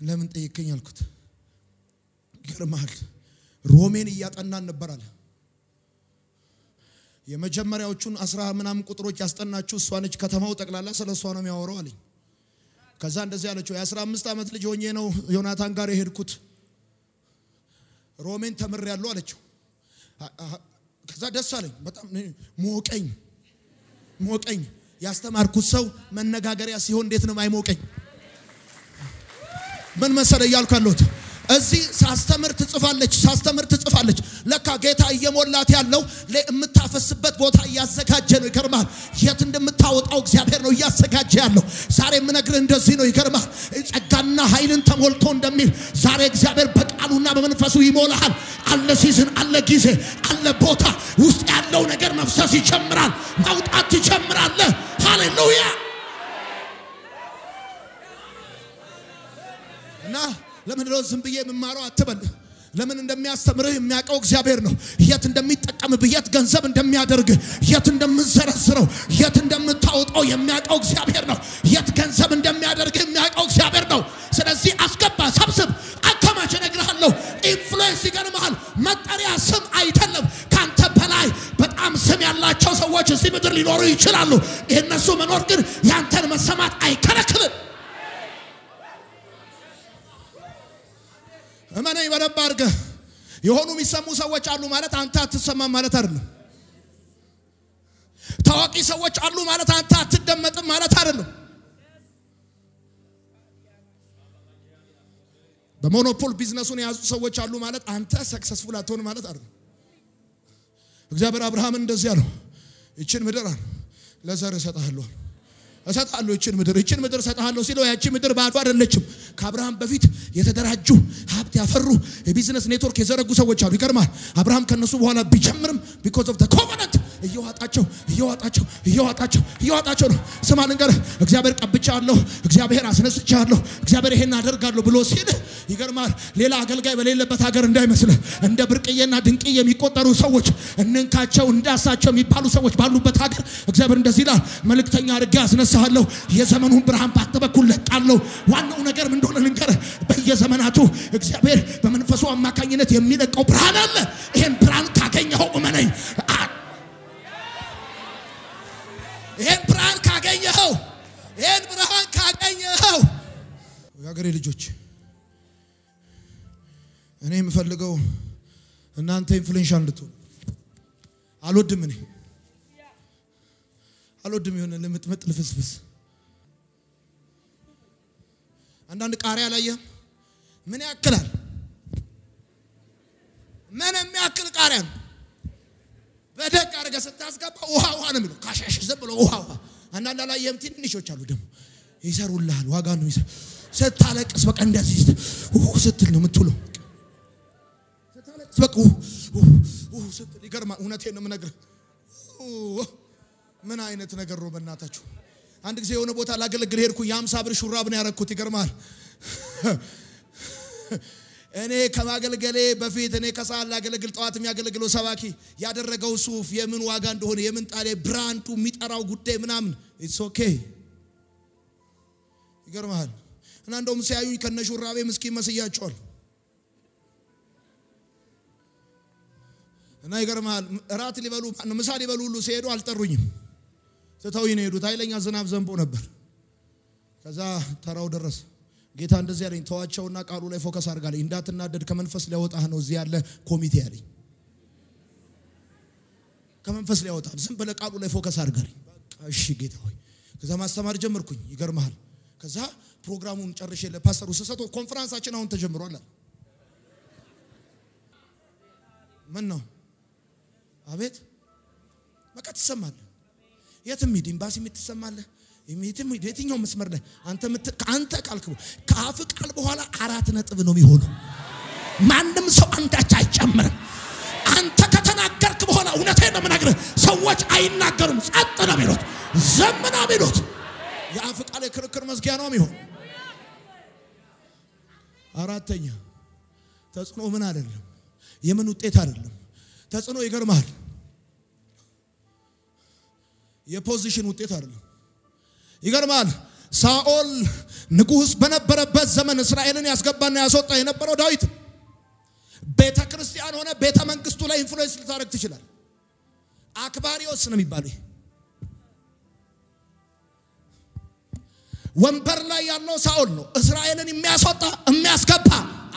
[SPEAKER 1] ለምን ጠየቀኝ አልኩት። ይገርምሃል ሮሜን እያጠናን ነበር የመጀመሪያዎቹን አስራ ምናምን ቁጥሮች ያስጠናችው እሷ ነች። ከተማው ጠቅላላ ስለ እሷ ነው የሚያወራው አለኝ። ከዛ እንደዚህ አለችው። የአስራ አምስት ዓመት ልጅ ሆኜ ነው ዮናታን ጋር የሄድኩት ሮሜን ተምሬያለሁ አለችው። ከዛ ደስ አለኝ በጣም ሞቀኝ ሞቀኝ። ያስተማርኩት ሰው መነጋገሪያ ሲሆን እንዴት ነው አይሞቀኝ? ምን መሰለ እያልኩ ያለሁት እዚህ ሳስተምር ትጽፋለች፣ ሳስተምር ትጽፋለች። ለካ ጌታ እየሞላት ያለው የምታፈስበት ቦታ እያዘጋጀ ነው። ይገርማል። የት እንደምታወጣው እግዚአብሔር ነው እያዘጋጀ ያለው። ዛሬ የምነግርህ እንደዚህ ነው። ይገርማል። ጸጋና ኃይልን ተሞልቶ እንደሚል ዛሬ እግዚአብሔር በቃሉና በመንፈሱ ይሞልሃል። አለ ሲዝን፣ አለ ጊዜ፣ አለ ቦታ። ውስጥ ያለው ነገር መፍሰስ ይጀምራል። ማውጣት ትጀምራለህ። ሃሌሉያ እና ለምን ነው ዝም ብዬ የምማረው አትበል። ለምን እንደሚያስተምርህ የሚያውቀው እግዚአብሔር ነው። የት እንደሚጠቀምብህ፣ የት ገንዘብ እንደሚያደርግህ፣ የት እንደምዘረዝረው፣ የት እንደምታወጣው የሚያውቀው እግዚአብሔር ነው። የት ገንዘብ እንደሚያደርግህ የሚያውቀው እግዚአብሔር ነው። ስለዚህ አስገባ፣ ሰብስብ፣ አከማች። እነግርሃለሁ፣ ኢንፍሉዌንስ ይገርምሃል። መጠሪያ ስም አይደለም። ካንተ በላይ በጣም ስም ያላቸው ሰዎች እዚህ ምድር ሊኖሩ ይችላሉ። የእነሱ መኖር ግን ያንተን መሰማት አይከለክልም። እመነኝ በደንብ አድርገህ የሆኑ የሚሰሙ ሰዎች አሉ ማለት አንተ አትሰማም ማለት አይደለም። ታዋቂ ሰዎች አሉ ማለት አንተ አትደመጥም ማለት አይደለም። በሞኖፖል ቢዝነሱን የያዙ ሰዎች አሉ ማለት አንተ ሰክሰስፉል አትሆን ማለት አይደለም። እግዚአብሔር አብርሃምን እንደዚህ አለው፣ ይችን ምድር ለዘርህ እሰጥሃለሁ እሰጥሃለሁ ይችን ምድር ይችን ምድር እሰጥሃለሁ ሲለው ያቺ ምድር ባዶ አይደለችም። ከአብርሃም በፊት የተደራጁ ሀብት ያፈሩ የ business network የዘረጉ ሰዎች አሉ። ይገርማል። አብርሃም ከነሱ በኋላ ቢጀምርም because of covenant እየዋጣቸው እየዋጣቸው እየዋጣቸው እየዋጣቸው ነው። ስማ ልንገርህ፣ እግዚአብሔር ቀብቻለሁ፣ እግዚአብሔር አስነስቻለሁ፣ እግዚአብሔር ይሄን አደርጋለሁ ብሎ ሲል ይገርማል። ሌላ አገልጋይ በሌለበት ሀገር እንዳይመስልህ እንደ ብርቅዬና ድንቅዬ የሚቆጠሩ ሰዎች እንንካቸው እንዳሳቸው የሚባሉ ሰዎች ባሉበት ሀገር እግዚአብሔር እንደዚህ ይላል፣ መልእክተኛ አድርጌ አስነሳለሁ፣ የዘመኑን ብርሃን ባንተ በኩል ለቃለሁ። ዋናው ነገር ምን እንደሆነ ልንገርህ፣ በየዘመናቱ እግዚአብሔር በመንፈሱ አማካኝነት የሚለቀው ብርሃን አለ። ይሄን ብርሃን ካገኘኸው እመነኝ ይሄን ብርሃን ካገኘኸው ይሄን ብርሃን ካገኘኸው የሀገሬ ልጆች እኔ የምፈልገው እናንተ ኢንፍሉዌንሻል እንድትሆኑ አልወድም። እኔ አልወድም የሆነ ልምጥምጥ ልፍስፍስ። አንዳንድ ቃሪያ አላየህም? ምን ያክላል? ምን የሚያክል ቃሪያ ነው። በደግ አድርገህ ስታስገባ ውሃ ውሃ ነው የሚለው። ካሻሽ ዝም ብሎ ውሃ ውሃ። አንዳንድ አላየህም? ትንንሾች አሉ ደግሞ ይሰሩልሃል። ዋጋ ነው ይሰሩ። ስታለቅስ በቃ እንደዚህ ስትል ነው የምትውለው። ስታለቅስ በቃ ስትል ይገርማል። እውነቴን ነው የምነግርህ። ምን አይነት ነገር ነው በእናታችሁ። አንድ ጊዜ የሆነ ቦታ ላገለግል ሄድኩ። የአምሳ ብር ሹራብ ነው ያረኩት። ይገርማል። እኔ ከማገልገሌ በፊት እኔ ከሰዓት ላገለግል ጠዋት የሚያገለግለው ሰባኪ ያደረገው ሱፍ የምን ዋጋ እንደሆነ የምን ጣሌ brand ኡ የሚጠራው ጉዳይ ምናምን it's okay ይገርማል። እና እንደውም ሲያዩኝ ከነ ሹራቤ ምስኪን መስያቸዋል። እና ይገርማል። እራት ሊበሉ ምሳ ሊበሉ ሁሉ ሲሄዱ አልጠሩኝም። ስተውኝ ነው የሄዱት። ኃይለኛ ዝናብ ዘንቦ ነበር። ከዛ ተራው ደረሰ። ጌታ እንደዚህ ያለኝ ተዋቸውና ቃሉ ላይ focus አድርግ አለኝ። እንዳትናደድ ከመንፈስ ሊያወጣህ ነው እዚህ ያለ ኮሚቴ ያለኝ። ከመንፈስ ሊያወጣህ ዝም ብለህ ቃሉ ላይ focus አድርግ አለኝ። እሺ ጌታ ሆይ። ከዛ ማስተማር ጀመርኩኝ። ይገርምሃል። ከዛ ፕሮግራሙን ጨርሼ ለፓስተሩ ስሰጠው ኮንፈረንሳችን አሁን ተጀምሯል። ምን ነው አቤት በቃ ትሰማለህ። የትም ሂድ ኤምባሲ የምትሰማለህ የትኛው መስመር ላይ አንተ ካልክ ከአፍ ቃል በኋላ አራት ነጥብ ነው የሚሆነው። ማንም ሰው አንዳች አይጨምርም። አንተ ከተናገርክ በኋላ እውነቴን ነው የምነግርህ፣ ሰዎች አይናገሩም። ጸጥ ነው የሚሉት፣ ዝም ነው የሚሉት። የአፍ ቃል የክርክር መዝጊያ ነው የሚሆን። አራተኛ ተጽዕኖ ምን አይደለም፣ የምን ውጤት አይደለም። ተጽዕኖ ይገርማል፣ የፖዚሽን ውጤት አይደለም። ይገርማል። ሳኦል ንጉሥ በነበረበት ዘመን እስራኤልን ያስገባና ያስወጣ የነበረው ዳዊት ቤተ ክርስቲያን ሆነ ቤተ መንግስቱ ላይ influence ልታደርግ ትችላል። አክባሪዎስ ነው የሚባለው። ወንበር ላይ ያለው ሳኦል ነው። እስራኤልን የሚያስወጣ የሚያስገባ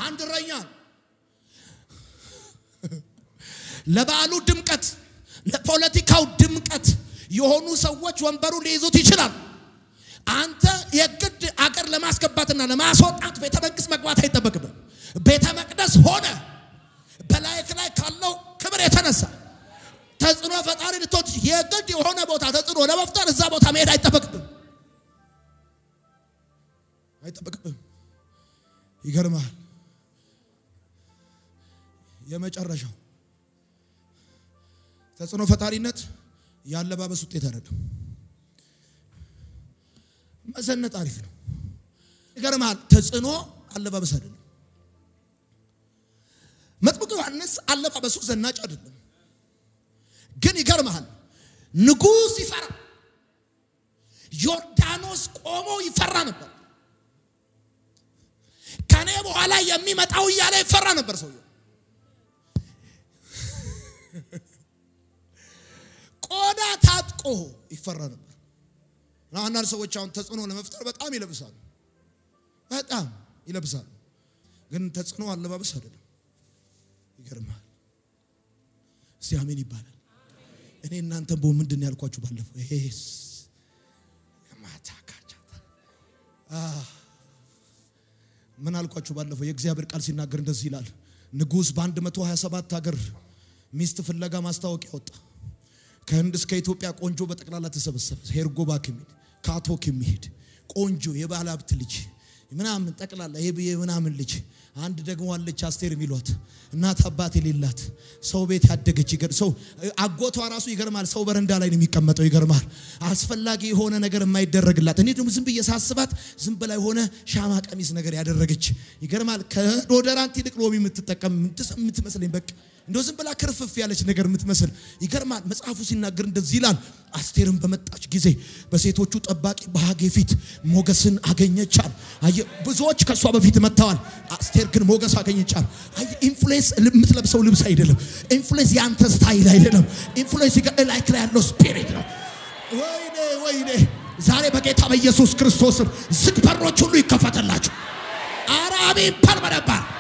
[SPEAKER 1] አንድ እረኛ ለበዓሉ ድምቀት፣ ለፖለቲካው ድምቀት የሆኑ ሰዎች ወንበሩ ሊይዙት ይችላል። አንተ የግድ አገር ለማስገባትና ለማስወጣት ቤተ መንግስት መግባት አይጠበቅብህም። ቤተ መቅደስ ሆነ በላይህ ላይ ካለው ክብር የተነሳ ተጽዕኖ ፈጣሪ ልትሆን የግድ የሆነ ቦታ ተጽዕኖ ለመፍጠር እዛ ቦታ መሄድ አይጠበቅብህም አይጠበቅብህም። ይገርማል። የመጨረሻው ተጽዕኖ ፈጣሪነት የአለባበስ ውጤት አይደለም። መዘነጥ አሪፍ ነው። ይገርማል። ተጽዕኖ አለባበስ አይደለም። መጥምቁ ዮሐንስ አለባበሱ ዘናጭ አይደለም። ግን ይገርምሃል፣ ንጉሥ ይፈራ፣ ዮርዳኖስ ቆሞ ይፈራ ነበር። ከኔ በኋላ የሚመጣው እያለ ይፈራ ነበር ሰውየው። ቆዳ ታጥቆ ይፈራ ነበር። አንዳንድ ሰዎች አሁን ተጽዕኖ ለመፍጠር በጣም ይለብሳሉ፣ በጣም ይለብሳሉ። ግን ተጽዕኖ አለባበስ አይደለም። ይገርማል። እስቲ አሜን ይባላል። እኔ እናንተን ቦ ምንድን ያልኳችሁ ባለፈው ይሄስ ምን አልኳችሁ ባለፈው? የእግዚአብሔር ቃል ሲናገር እንደዚህ ይላል። ንጉሥ በ127 ሀገር ሚስት ፍለጋ ማስታወቂያ ወጣ። ከህንድ እስከ ኢትዮጵያ ቆንጆ በጠቅላላ ተሰበሰበ። ሄርጎባክ የሚሄድ ካቶክ የሚሄድ ቆንጆ የባለ ሀብት ልጅ ምናምን ጠቅላላ ይሄ ምናምን ልጅ አንድ ደግሞ አለች አስቴር የሚሏት እናት አባት የሌላት ሰው ቤት ያደገች ሰው አጎቷ ራሱ ይገርማል። ሰው በረንዳ ላይ ነው የሚቀመጠው። ይገርማል። አስፈላጊ የሆነ ነገር የማይደረግላት እኔ ደግሞ ዝም ብዬ ሳስባት ዝም ብላ የሆነ ሻማ ቀሚስ ነገር ያደረገች ይገርማል። ከ deodorant ይልቅ ሎሚ የምትጠቀም የምትመስለኝ በቃ እንደው ዝም ብላ ክርፍፍ ያለች ነገር የምትመስል ይገርማል። መጽሐፉ ሲናገር እንደዚህ ይላል። አስቴርን በመጣች ጊዜ በሴቶቹ ጠባቂ በሃጌ ፊት ሞገስን አገኘቻል። አየ ብዙዎች ከእሷ በፊት መጥተዋል። አስቴር ግን ሞገስ አገኘቻል። አየ influence የምትለብሰው ልብስ አይደለም። influence የአንተ style አይደለም። influence ላይክ ላይ ያለው spirit ነው። ወይኔ ወይኔ! ዛሬ በጌታ በኢየሱስ ክርስቶስም ዝግ በሮች ሁሉ ይከፈተላችሁ። ፐርመነባር ዝግ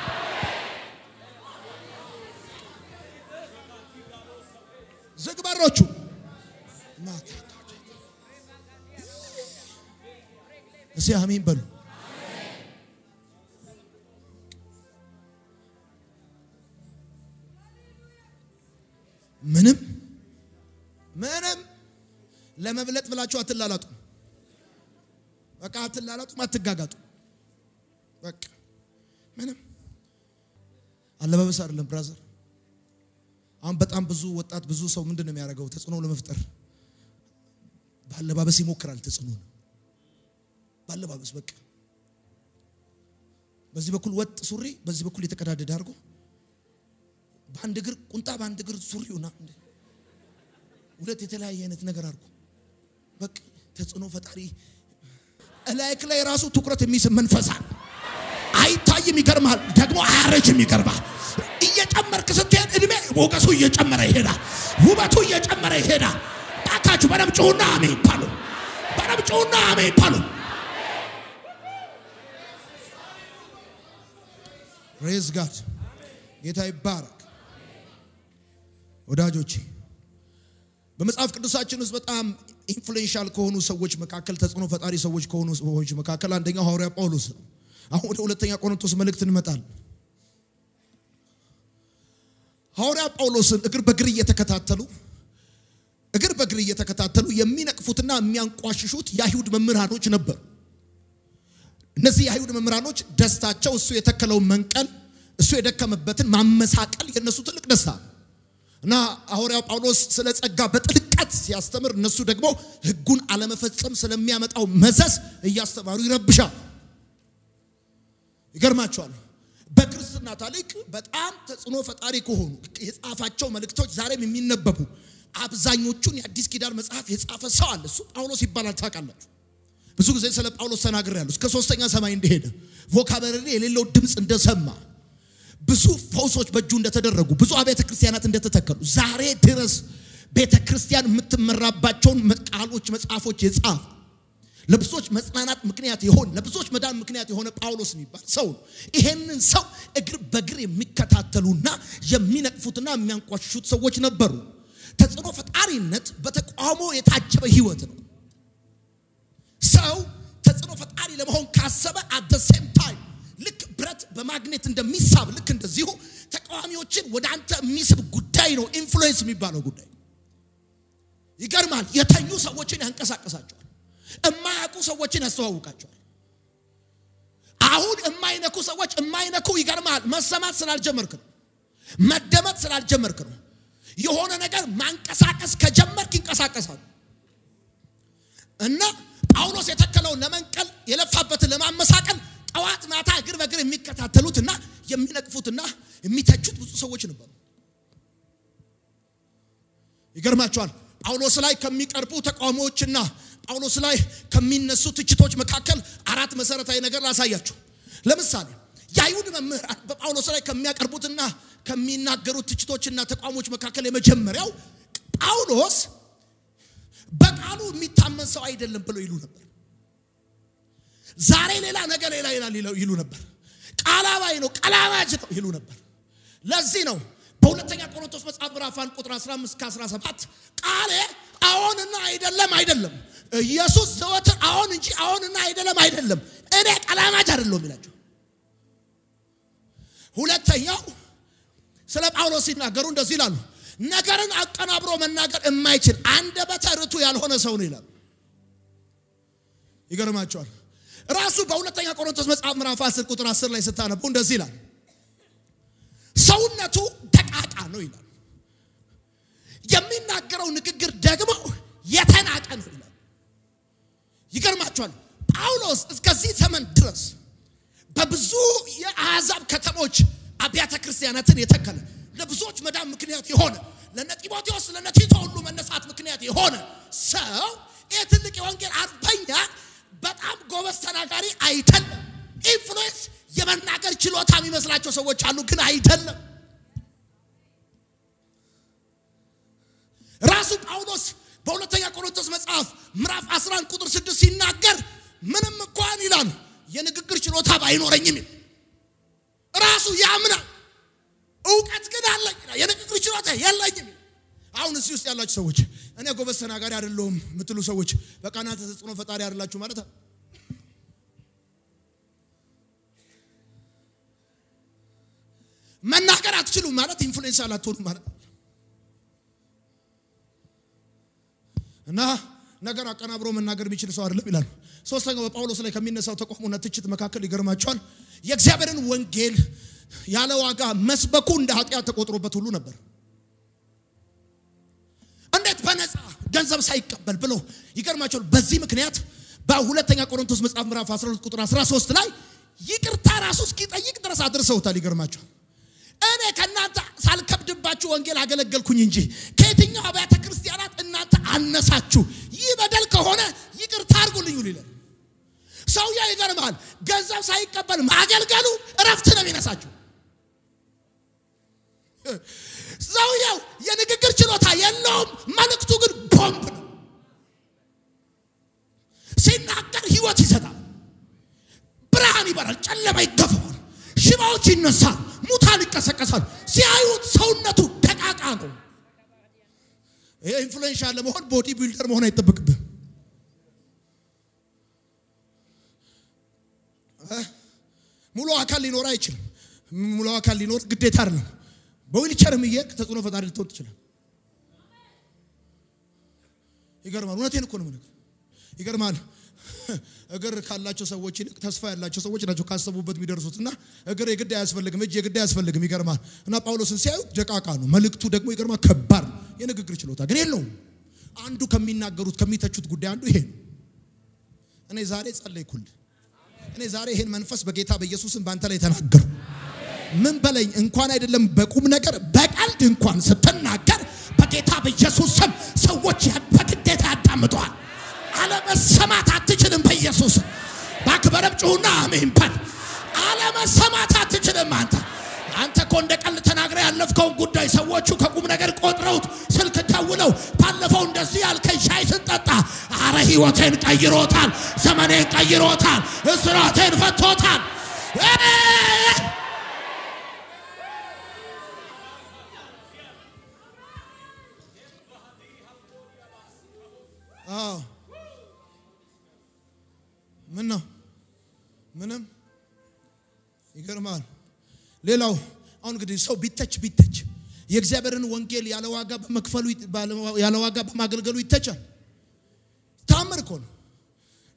[SPEAKER 1] እስቲ አሜን በሉ። ምንም ምንም ለመብለጥ ብላችሁ አትላላጡ። በቃ አትላላጡ፣ አትጋጋጡ። በቃ ምንም አለባበስ አይደለም ብራዘር። አሁን በጣም ብዙ ወጣት ብዙ ሰው ምንድን ነው የሚያደርገው? ተጽዕኖ ለመፍጠር በአለባበስ ይሞክራል። ተጽዕኖ በአለባበስ በቃ በዚህ በኩል ወጥ ሱሪ፣ በዚህ በኩል የተቀዳደደ አድርጎ በአንድ እግር ቁንጣ፣ በአንድ እግር ሱሪውና ሁለት የተለያየ አይነት ነገር አድርጎ በቃ ተጽዕኖ ፈጣሪ እላይክ ላይ ራሱ ትኩረት የሚስብ መንፈስ አለ። አይታይም፣ ይገርማል። ደግሞ አያረጅም፣ ይገርማል። እየጨመርክ ስትሄድ እድሜ ሞገሱ እየጨመረ ይሄዳል። ውበቱ እየጨመረ ይሄዳል። ታካችሁ በደም ጩሁና አሜን ባሉ። በደም ጩሁና praise God ጌታ ይባረክ። ወዳጆቼ በመጽሐፍ ቅዱሳችን ውስጥ በጣም influential ከሆኑ ሰዎች መካከል ተጽዕኖ ፈጣሪ ሰዎች ከሆኑ ሰዎች መካከል አንደኛው ሐዋርያ ጳውሎስ ነው። አሁን ወደ ሁለተኛ ቆሮንቶስ መልእክት እንመጣለን። ሐዋርያ ጳውሎስን እግር በእግር እየተከታተሉ እግር በእግር እየተከታተሉ የሚነቅፉትና የሚያንቋሽሹት የአይሁድ መምህራኖች ነበሩ። እነዚህ የአይሁድ መምህራኖች ደስታቸው እሱ የተከለውን መንቀል፣ እሱ የደከመበትን ማመሳቀል የእነሱ ትልቅ ደስታ እና ሐዋርያው ጳውሎስ ስለ ጸጋ በጥልቀት ሲያስተምር እነሱ ደግሞ ሕጉን አለመፈጸም ስለሚያመጣው መዘዝ እያስተማሩ ይረብሻል። ይገርማቸዋል። በክርስትና ታሪክ በጣም ተጽዕኖ ፈጣሪ ከሆኑ የጻፋቸው መልእክቶች ዛሬም የሚነበቡ አብዛኞቹን የአዲስ ኪዳን መጽሐፍ የጻፈ ሰው አለ። እሱ ጳውሎስ ይባላል። ታውቃላችሁ። ብዙ ጊዜ ስለ ጳውሎስ ተናግሬያለሁ። እስከ ሶስተኛ ሰማይ እንደሄደ ቮካበረሪ የሌለው ድምፅ እንደሰማ ብዙ ፈውሶች በእጁ እንደተደረጉ ብዙ አብያተ ክርስቲያናት እንደተተከሉ ዛሬ ድረስ ቤተ ክርስቲያን የምትመራባቸውን ቃሎች፣ መጽሐፎች የጻፈ ለብዙዎች መጽናናት ምክንያት የሆነ ለብዙዎች መዳን ምክንያት የሆነ ጳውሎስ የሚባል ሰው ነው። ይሄንን ሰው እግር በእግር የሚከታተሉና የሚነቅፉትና የሚያንቋሽሹት ሰዎች ነበሩ። ተጽዕኖ ፈጣሪነት በተቃውሞ የታጀበ ህይወት ነው። ሰው ተጽዕኖ ፈጣሪ ለመሆን ካሰበ at same time ልክ ብረት በማግኔት እንደሚሳብ ልክ እንደዚሁ ተቃዋሚዎችን ወደ አንተ የሚስብ ጉዳይ ነው influence የሚባለው ጉዳይ። ይገርማል። የተኙ ሰዎችን ያንቀሳቀሳቸዋል። የማያውቁ ሰዎችን ያስተዋውቃቸዋል። አሁን የማይነኩ ሰዎች የማይነኩ ይገርማል። መሰማት ስላልጀመርክ ነው። መደመጥ ስላልጀመርክ ነው። የሆነ ነገር ማንቀሳቀስ ከጀመርክ ይንቀሳቀሳሉ። እና ጳውሎስ የተከለውን ለመንቀል የለፋበትን ለማመሳቀል ጠዋት ማታ እግር በእግር የሚከታተሉትና የሚነቅፉትና የሚተቹት ብዙ ሰዎች ነበሩ። ይገርማቸዋል። ጳውሎስ ላይ ከሚቀርቡ ተቃውሞዎችና ጳውሎስ ላይ ከሚነሱ ትችቶች መካከል አራት መሰረታዊ ነገር ላሳያችሁ። ለምሳሌ የአይሁድ መምህራን በጳውሎስ ላይ ከሚያቀርቡትና ከሚናገሩት ትችቶችና ተቃውሞች መካከል የመጀመሪያው ጳውሎስ በቃሉ የሚታመን ሰው አይደለም ብለው ይሉ ነበር። ዛሬ ሌላ ነገ ሌላ ይሉ ነበር። ቃላባይ ነው፣ ቀላማጅ ነው ይሉ ነበር። ለዚህ ነው በሁለተኛ ቆሮንቶስ መጽሐፍ ምዕራፍ አንድ ቁጥር 15 እስከ 17 ቃሌ አዎንና አይደለም አይደለም፣ ኢየሱስ ዘወትር አዎን እንጂ አዎንና አይደለም አይደለም፣ እኔ ቀላማጅ አይደለሁም ይላቸው። ሁለተኛው ስለ ጳውሎስ ሲናገሩ እንደዚህ ይላሉ፣ ነገርን አቀናብሮ መናገር የማይችል አንደበተ ርቱዕ ያልሆነ ሰው ነው ይላሉ። ይገርማቸዋል። ራሱ በሁለተኛ ቆሮንቶስ መጽሐፍ ምዕራፍ 10 ቁጥር 10 ላይ ስታነቡ እንደዚህ ይላል፣ ሰውነቱ ደቃቃ ነው ይላል። የሚናገረው ንግግር ደግሞ የተናቀ ነው ይላል። ይገርማቸዋል። ጳውሎስ እስከዚህ ዘመን ድረስ በብዙ የአሕዛብ ከተሞች አብያተ ክርስቲያናትን የተከለ ለብዙዎች መዳን ምክንያት የሆነ ለነ ጢሞቴዎስ ለነ ቲቶ ሁሉ መነሳት ምክንያት የሆነ ሰው ይህ ትልቅ የወንጌል አርበኛ በጣም ጎበዝ ተናጋሪ አይደለም። influence የመናገር ችሎታ የሚመስላቸው ሰዎች አሉ፣ ግን አይደለም። ራሱ ጳውሎስ በሁለተኛ ቆሮንቶስ መጽሐፍ ምዕራፍ 11 ቁጥር 6 ሲናገር ምንም እንኳን ይላል የንግግር ችሎታ ባይኖረኝም ራሱ ያምናል። እውቀት ግን አለኝ፣ የንግግር ችሎታ የለኝም። አሁን እዚህ ውስጥ ያላችሁ ሰዎች እኔ ጎበዝ ተናጋሪ አይደለሁም የምትሉ ሰዎች በቃ እናንተ ተጽዕኖ ፈጣሪ አይደላችሁ ማለት መናገር አትችሉም ማለት ኢንፍሉዌንስ አላትሆኑም ማለት እና ነገር አቀናብሮ መናገር የሚችል ሰው አይደለም ይላሉ። ሶስተኛው በጳውሎስ ላይ ከሚነሳው ተቃውሞና ትችት መካከል ይገርማቸዋል። የእግዚአብሔርን ወንጌል ያለ ዋጋ መስበኩ እንደ ኃጢአት ተቆጥሮበት ሁሉ ነበር። እንዴት በነፃ ገንዘብ ሳይቀበል ብሎ ይገርማቸዋል። በዚህ ምክንያት በሁለተኛ ቆሮንቶስ መጽሐፍ ምዕራፍ 12 ቁጥር 13 ላይ ይቅርታ ራሱ እስኪጠይቅ ድረስ አድርሰውታል። ይገርማቸዋል። እኔ ከእናንተ ሳልከብድባችሁ ወንጌል አገለገልኩኝ እንጂ ከየትኛው አብያተ ክርስቲያናት እናንተ አነሳችሁ። ይህ በደል ከሆነ ይቅርታ አድርጉልኝ ይላል። ሰውየው ይገርማል። ገንዘብ ሳይቀበል ማገልገሉ እረፍት ነው የሚነሳችሁ። ሰውየው የንግግር ችሎታ የለውም፣ መልእክቱ ግን ቦምብ ነው። ሲናገር ህይወት ይሰጣል፣ ብርሃን ይበራል፣ ጨለማ ይገፈዋል፣ ሽባዎች ይነሳል፣ ሙታን ይቀሰቀሳል። ሲያዩት ሰውነቱ ደቃቃ ነው። ይሄ influential ለመሆን body builder መሆን አይጠበቅብህም። ሙሉ አካል ሊኖር አይችልም። ሙሉ አካል ሊኖር ግዴታ አይደለም። በዊልቸርም እየሄድክ ተጽዕኖ ፈጣሪ ልትሆን ትችላል። ይገርማል። እውነቴን እኮ ነው የምነግርህ። ይገርማል። እግር ካላቸው ሰዎች ይልቅ ተስፋ ያላቸው ሰዎች ናቸው ካሰቡበት የሚደርሱት እና እግር የግድ አያስፈልግም፣ እጅ የግድ አያስፈልግም። ይገርማል። እና ጳውሎስን ሲያዩት ደቃቃ ነው። መልእክቱ ደግሞ ይገርማል፣ ከባድ ነው። የንግግር ችሎታ ግን የለውም። አንዱ ከሚናገሩት ከሚተቹት ጉዳይ አንዱ ይሄ ነው። እኔ ዛሬ ጸለይኩል። እኔ ዛሬ ይሄን መንፈስ በጌታ በኢየሱስም በአንተ ላይ ተናገሩ። ምን በለኝ እንኳን አይደለም በቁም ነገር በቀልድ እንኳን ስትናገር በጌታ በኢየሱስ ስም ሰዎች በግዴታ ያዳምጠዋል። አለመሰማት አትችልም። በኢየሱስ ባክበረም ጩሁና አሜን በል። አለመሰማት አትችልም። አንተ አንተ እኮ እንደ ቀልድ ተናግረ ያለፍከውን ጉዳይ ሰዎቹ ከቁም ነገር ቆጥረውት ስልክ ደውለው ባለፈው እንደዚህ ያልከኝ ሻይ ስንጠጣ፣ አረ ህይወቴን ቀይሮታል፣ ዘመኔን ቀይሮታል፣ እስራቴን ፈቶታል። ምን ነው? ምንም ይገርማል። ሌላው አሁን እንግዲህ ሰው ቢተች ቢተች የእግዚአብሔርን ወንጌል ያለ ዋጋ በመክፈሉ ያለ ዋጋ በማገልገሉ ይተቻል። ታምር እኮ ነው።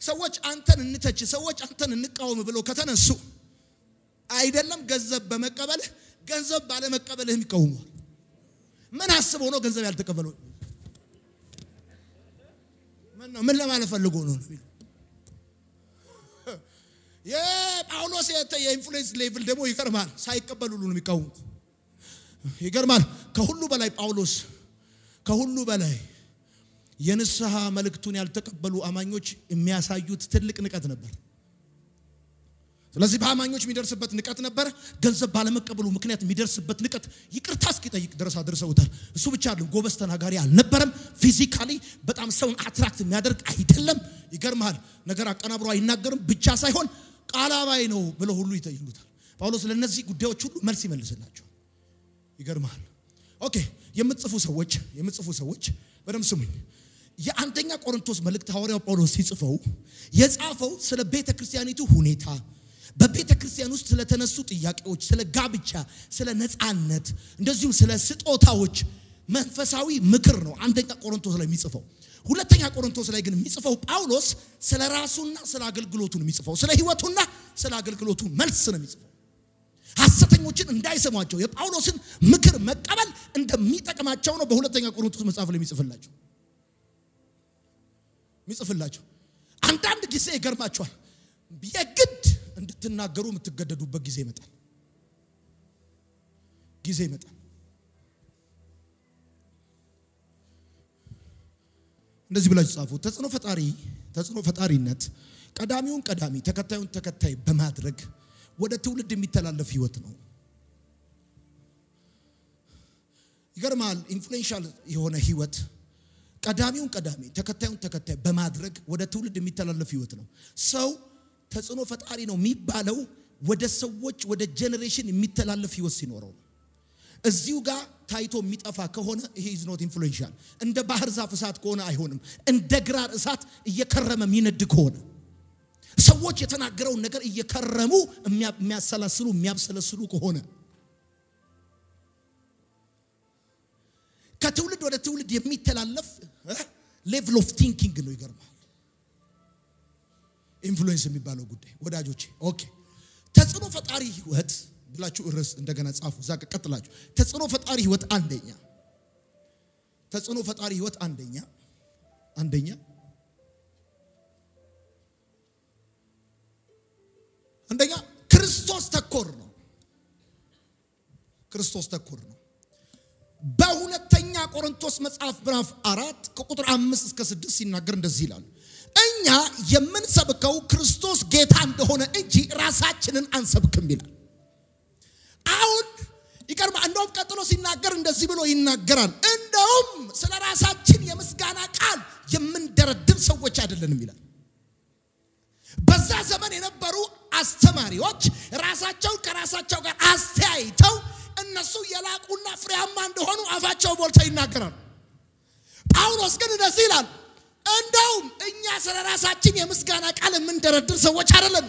[SPEAKER 1] ሰዎች አንተን እንተች፣ ሰዎች አንተን እንቃወም ብለው ከተነሱ አይደለም ገንዘብ በመቀበልህ ገንዘብ ባለመቀበልህም ይቃወሟል። ምን አስበው ነው ገንዘብ ያልተቀበለው? ምን ነው ምን ለማለት ፈልጎ ነው የጳውሎስ የኢንፍሉዌንስ ሌቭል ደግሞ ይገርማል። ሳይቀበሉ ሁሉ ነው የሚቃወሙት። ይገርማል። ከሁሉ በላይ ጳውሎስ ከሁሉ በላይ የንስሐ መልእክቱን ያልተቀበሉ አማኞች የሚያሳዩት ትልቅ ንቀት ነበር። ስለዚህ በአማኞች የሚደርስበት ንቀት ነበረ። ገንዘብ ባለመቀበሉ ምክንያት የሚደርስበት ንቀት ይቅርታ እስኪጠይቅ ድረስ አድርሰውታል። እሱ ብቻ አይደለም፣ ጎበዝ ተናጋሪ አልነበረም። physically በጣም ሰውን attract የሚያደርግ አይደለም። ይገርምሃል። ነገር አቀናብሮ አይናገርም ብቻ ሳይሆን ቃል አባይ ነው ብለው ሁሉ ይጠይሉታል። ጳውሎስ ለእነዚህ ጉዳዮች ሁሉ መልስ ይመልስላቸው። ይገርምሃል። okay፣ የምትጽፉ ሰዎች የምትጽፉ ሰዎች በደምብ ስሙኝ። የአንደኛ ቆሮንቶስ መልእክት ሐዋርያው ጳውሎስ ሲጽፈው የጻፈው ስለ ቤተ ክርስቲያኒቱ ሁኔታ በቤተ ክርስቲያን ውስጥ ስለተነሱ ጥያቄዎች፣ ስለ ጋብቻ፣ ስለ ነፃነት፣ እንደዚሁም ስለ ስጦታዎች መንፈሳዊ ምክር ነው አንደኛ ቆሮንቶስ ላይ የሚጽፈው። ሁለተኛ ቆሮንቶስ ላይ ግን የሚጽፈው ጳውሎስ ስለ ራሱና ስለ አገልግሎቱ ነው የሚጽፈው። ስለ ሕይወቱና ስለ አገልግሎቱ መልስ ነው የሚጽፈው። ሐሰተኞችን እንዳይሰሟቸው የጳውሎስን ምክር መቀበል እንደሚጠቅማቸው ነው በሁለተኛ ቆሮንቶስ መጽሐፍ ላይ የሚጽፍላቸው የሚጽፍላቸው። አንዳንድ ጊዜ ይገርማቸዋል። የግድ እንድትናገሩ የምትገደዱበት ጊዜ ይመጣል። ጊዜ ይመጣል። እንደዚህ ብላችሁ ጻፉ። ተጽዕኖ ፈጣሪ ተጽዕኖ ፈጣሪነት ቀዳሚውን ቀዳሚ ተከታዩን ተከታይ በማድረግ ወደ ትውልድ የሚተላለፍ ህይወት ነው። ይገርማል። ኢንፍሉዌንሻል የሆነ ህይወት ቀዳሚውን ቀዳሚ ተከታዩን ተከታይ በማድረግ ወደ ትውልድ የሚተላለፍ ህይወት ነው። ሰው ተጽዕኖ ፈጣሪ ነው የሚባለው ወደ ሰዎች ወደ generation የሚተላለፍ ህይወት ሲኖረው ነው። እዚሁ ጋር ታይቶ የሚጠፋ ከሆነ ይሄ is not influential። እንደ ባህር ዛፍ እሳት ከሆነ አይሆንም። እንደ ግራር እሳት እየከረመ የሚነድ ከሆነ ሰዎች የተናገረውን ነገር እየከረሙ የሚያሰላስሉ የሚያብሰለስሉ ከሆነ ከትውልድ ወደ ትውልድ የሚተላለፍ level of thinking ነው። ይገርማል። influence የሚባለው ጉዳይ ወዳጆቼ። okay ተጽዕኖ ፈጣሪ ህይወት ብላችሁ ርዕስ እንደገና ጻፉ። እዛ ቀጥላችሁ ተጽዕኖ ፈጣሪ ህይወት አንደኛ ተጽዕኖ ፈጣሪ ህይወት አንደኛ አንደኛ አንደኛ ክርስቶስ ተኮር ነው። ክርስቶስ ተኮር ነው። በሁለተኛ ቆሮንቶስ መጽሐፍ ምዕራፍ አራት ከቁጥር አምስት እስከ ስድስት ሲናገር እንደዚህ ይላል። እኛ የምንሰብከው ክርስቶስ ጌታ እንደሆነ እንጂ ራሳችንን አንሰብክም ይላል። አሁን ይቀርባ እንደውም ቀጥሎ ሲናገር እንደዚህ ብሎ ይናገራል። እንደውም ስለ ራሳችን የምስጋና ቃል የምንደረድር ሰዎች አይደለንም ይላል። በዛ ዘመን የነበሩ አስተማሪዎች ራሳቸውን ከራሳቸው ጋር አስተያይተው እነሱ የላቁና ፍሬያማ እንደሆኑ አፋቸው ሞልተው ይናገራሉ። ጳውሎስ ግን እንደዚህ ይላል፣ እንደውም እኛ ስለ ራሳችን የምስጋና ቃል የምንደረድር ሰዎች አይደለም።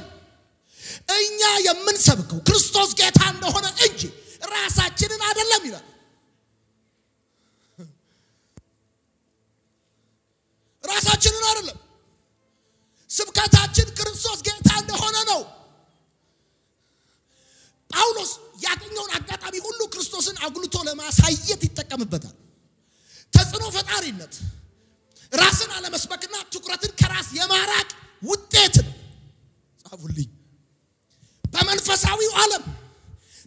[SPEAKER 1] እኛ የምንሰብከው ክርስቶስ ጌታ እንደሆነ እንጂ ራሳችንን አይደለም ይላል። ራሳችንን አይደለም። ስብከታችን ክርስቶስ ጌታ እንደሆነ ነው። ጳውሎስ ያገኘውን አጋጣሚ ሁሉ ክርስቶስን አጉልቶ ለማሳየት ይጠቀምበታል። ተጽዕኖ ፈጣሪነት ራስን አለመስበክና ትኩረትን ከራስ የማራቅ ውጤት ጻፉልኝ። በመንፈሳዊው ዓለም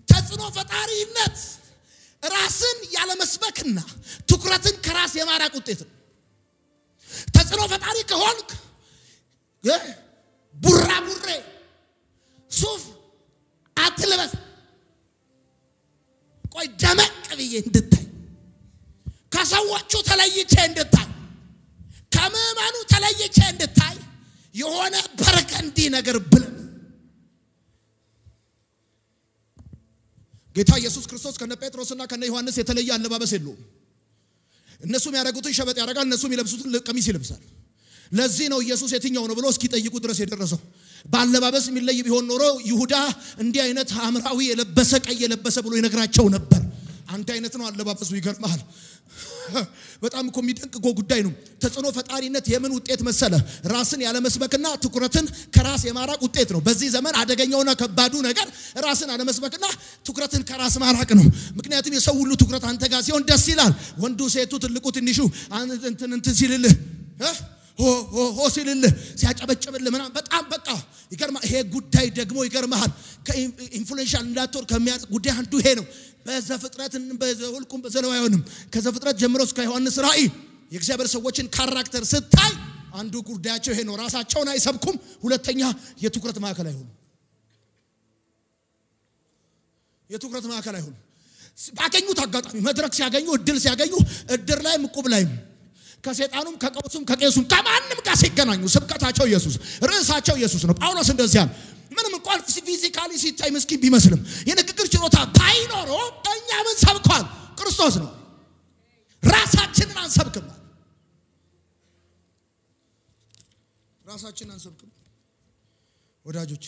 [SPEAKER 1] ተጽዕኖ ፈጣሪነት ራስን ያለመስበክና ትኩረትን ከራስ የማራቅ ውጤት ነው። ተጽዕኖ ፈጣሪ ከሆንክ ቡራ ቡሬ ሱፍ አትልበስ። ቆይ ደመቅ ብዬ እንድታይ ከሰዎቹ ተለይቼ እንድታይ ከምዕመኑ ተለይቼ እንድታይ የሆነ በርገንዲ ነገር ብለ ጌታ ኢየሱስ ክርስቶስ ከነ ጴጥሮስና ከነ ዮሐንስ የተለየ አለባበስ የለውም። እነሱ የሚያደርጉትን ሸበጥ ያደርጋል፣ እነሱ የሚለብሱትን ቀሚስ ይለብሳል። ለዚህ ነው ኢየሱስ የትኛው ነው ብሎ እስኪጠይቁ ድረስ የደረሰው። በአለባበስ የሚለይ ቢሆን ኖሮ ይሁዳ እንዲህ አይነት ሐምራዊ የለበሰ ቀይ የለበሰ ብሎ ይነግራቸው ነበር። አንድ አይነት ነው አለባበሱ። ይገርመሃል። በጣም እኮ የሚደንቅ እኮ ጉዳይ ነው። ተጽዕኖ ፈጣሪነት የምን ውጤት መሰለ? ራስን ያለመስበክና ትኩረትን ከራስ የማራቅ ውጤት ነው። በዚህ ዘመን አደገኛውና ከባዱ ነገር ራስን አለመስበክና ትኩረትን ከራስ ማራቅ ነው። ምክንያቱም የሰው ሁሉ ትኩረት አንተ ጋር ሲሆን ደስ ይላል። ወንዱ፣ ሴቱ፣ ትልቁ፣ ትንሹ እንትን እንትን ሲልልህ ሆ ሲልልህ ሲያጨበጭብልህ ምናምን በጣም በቃ ይገርማል። ይሄ ጉዳይ ደግሞ ይገርመሃል ከ influential እንዳትወር ከሚያደርግ ጉዳይ አንዱ ይሄ ነው። በዘፍጥረት በዘኍልቍም በዘሌዋውያንም ከዘፍጥረት ጀምሮ እስከ ዮሐንስ ራእይ የእግዚአብሔር ሰዎችን character ስታይ አንዱ ጉዳያቸው ይሄ ነው። ራሳቸውን አይሰብኩም። ሁለተኛ የትኩረት ማዕከል አይሆኑ የትኩረት ማዕከል አይሆኑ። ባገኙት አጋጣሚ መድረክ ሲያገኙ፣ እድል ሲያገኙ፣ እድር ላይም እቁብ ላይም ከሰይጣኑም ከቀውሱም ከቄሱም ከማንም ጋር ሲገናኙ ስብከታቸው ኢየሱስ፣ ርዕሳቸው ኢየሱስ ነው። ጳውሎስ እንደዚህ ያለ ምንም እንኳን physically ሲታይ ምስኪን ቢመስልም የንግግር ችሎታ ባይኖረው እኛ ምን ሰብኳል? ክርስቶስ ነው። ራሳችንን አንሰብክም። ራሳችንን አንሰብክም ወዳጆች።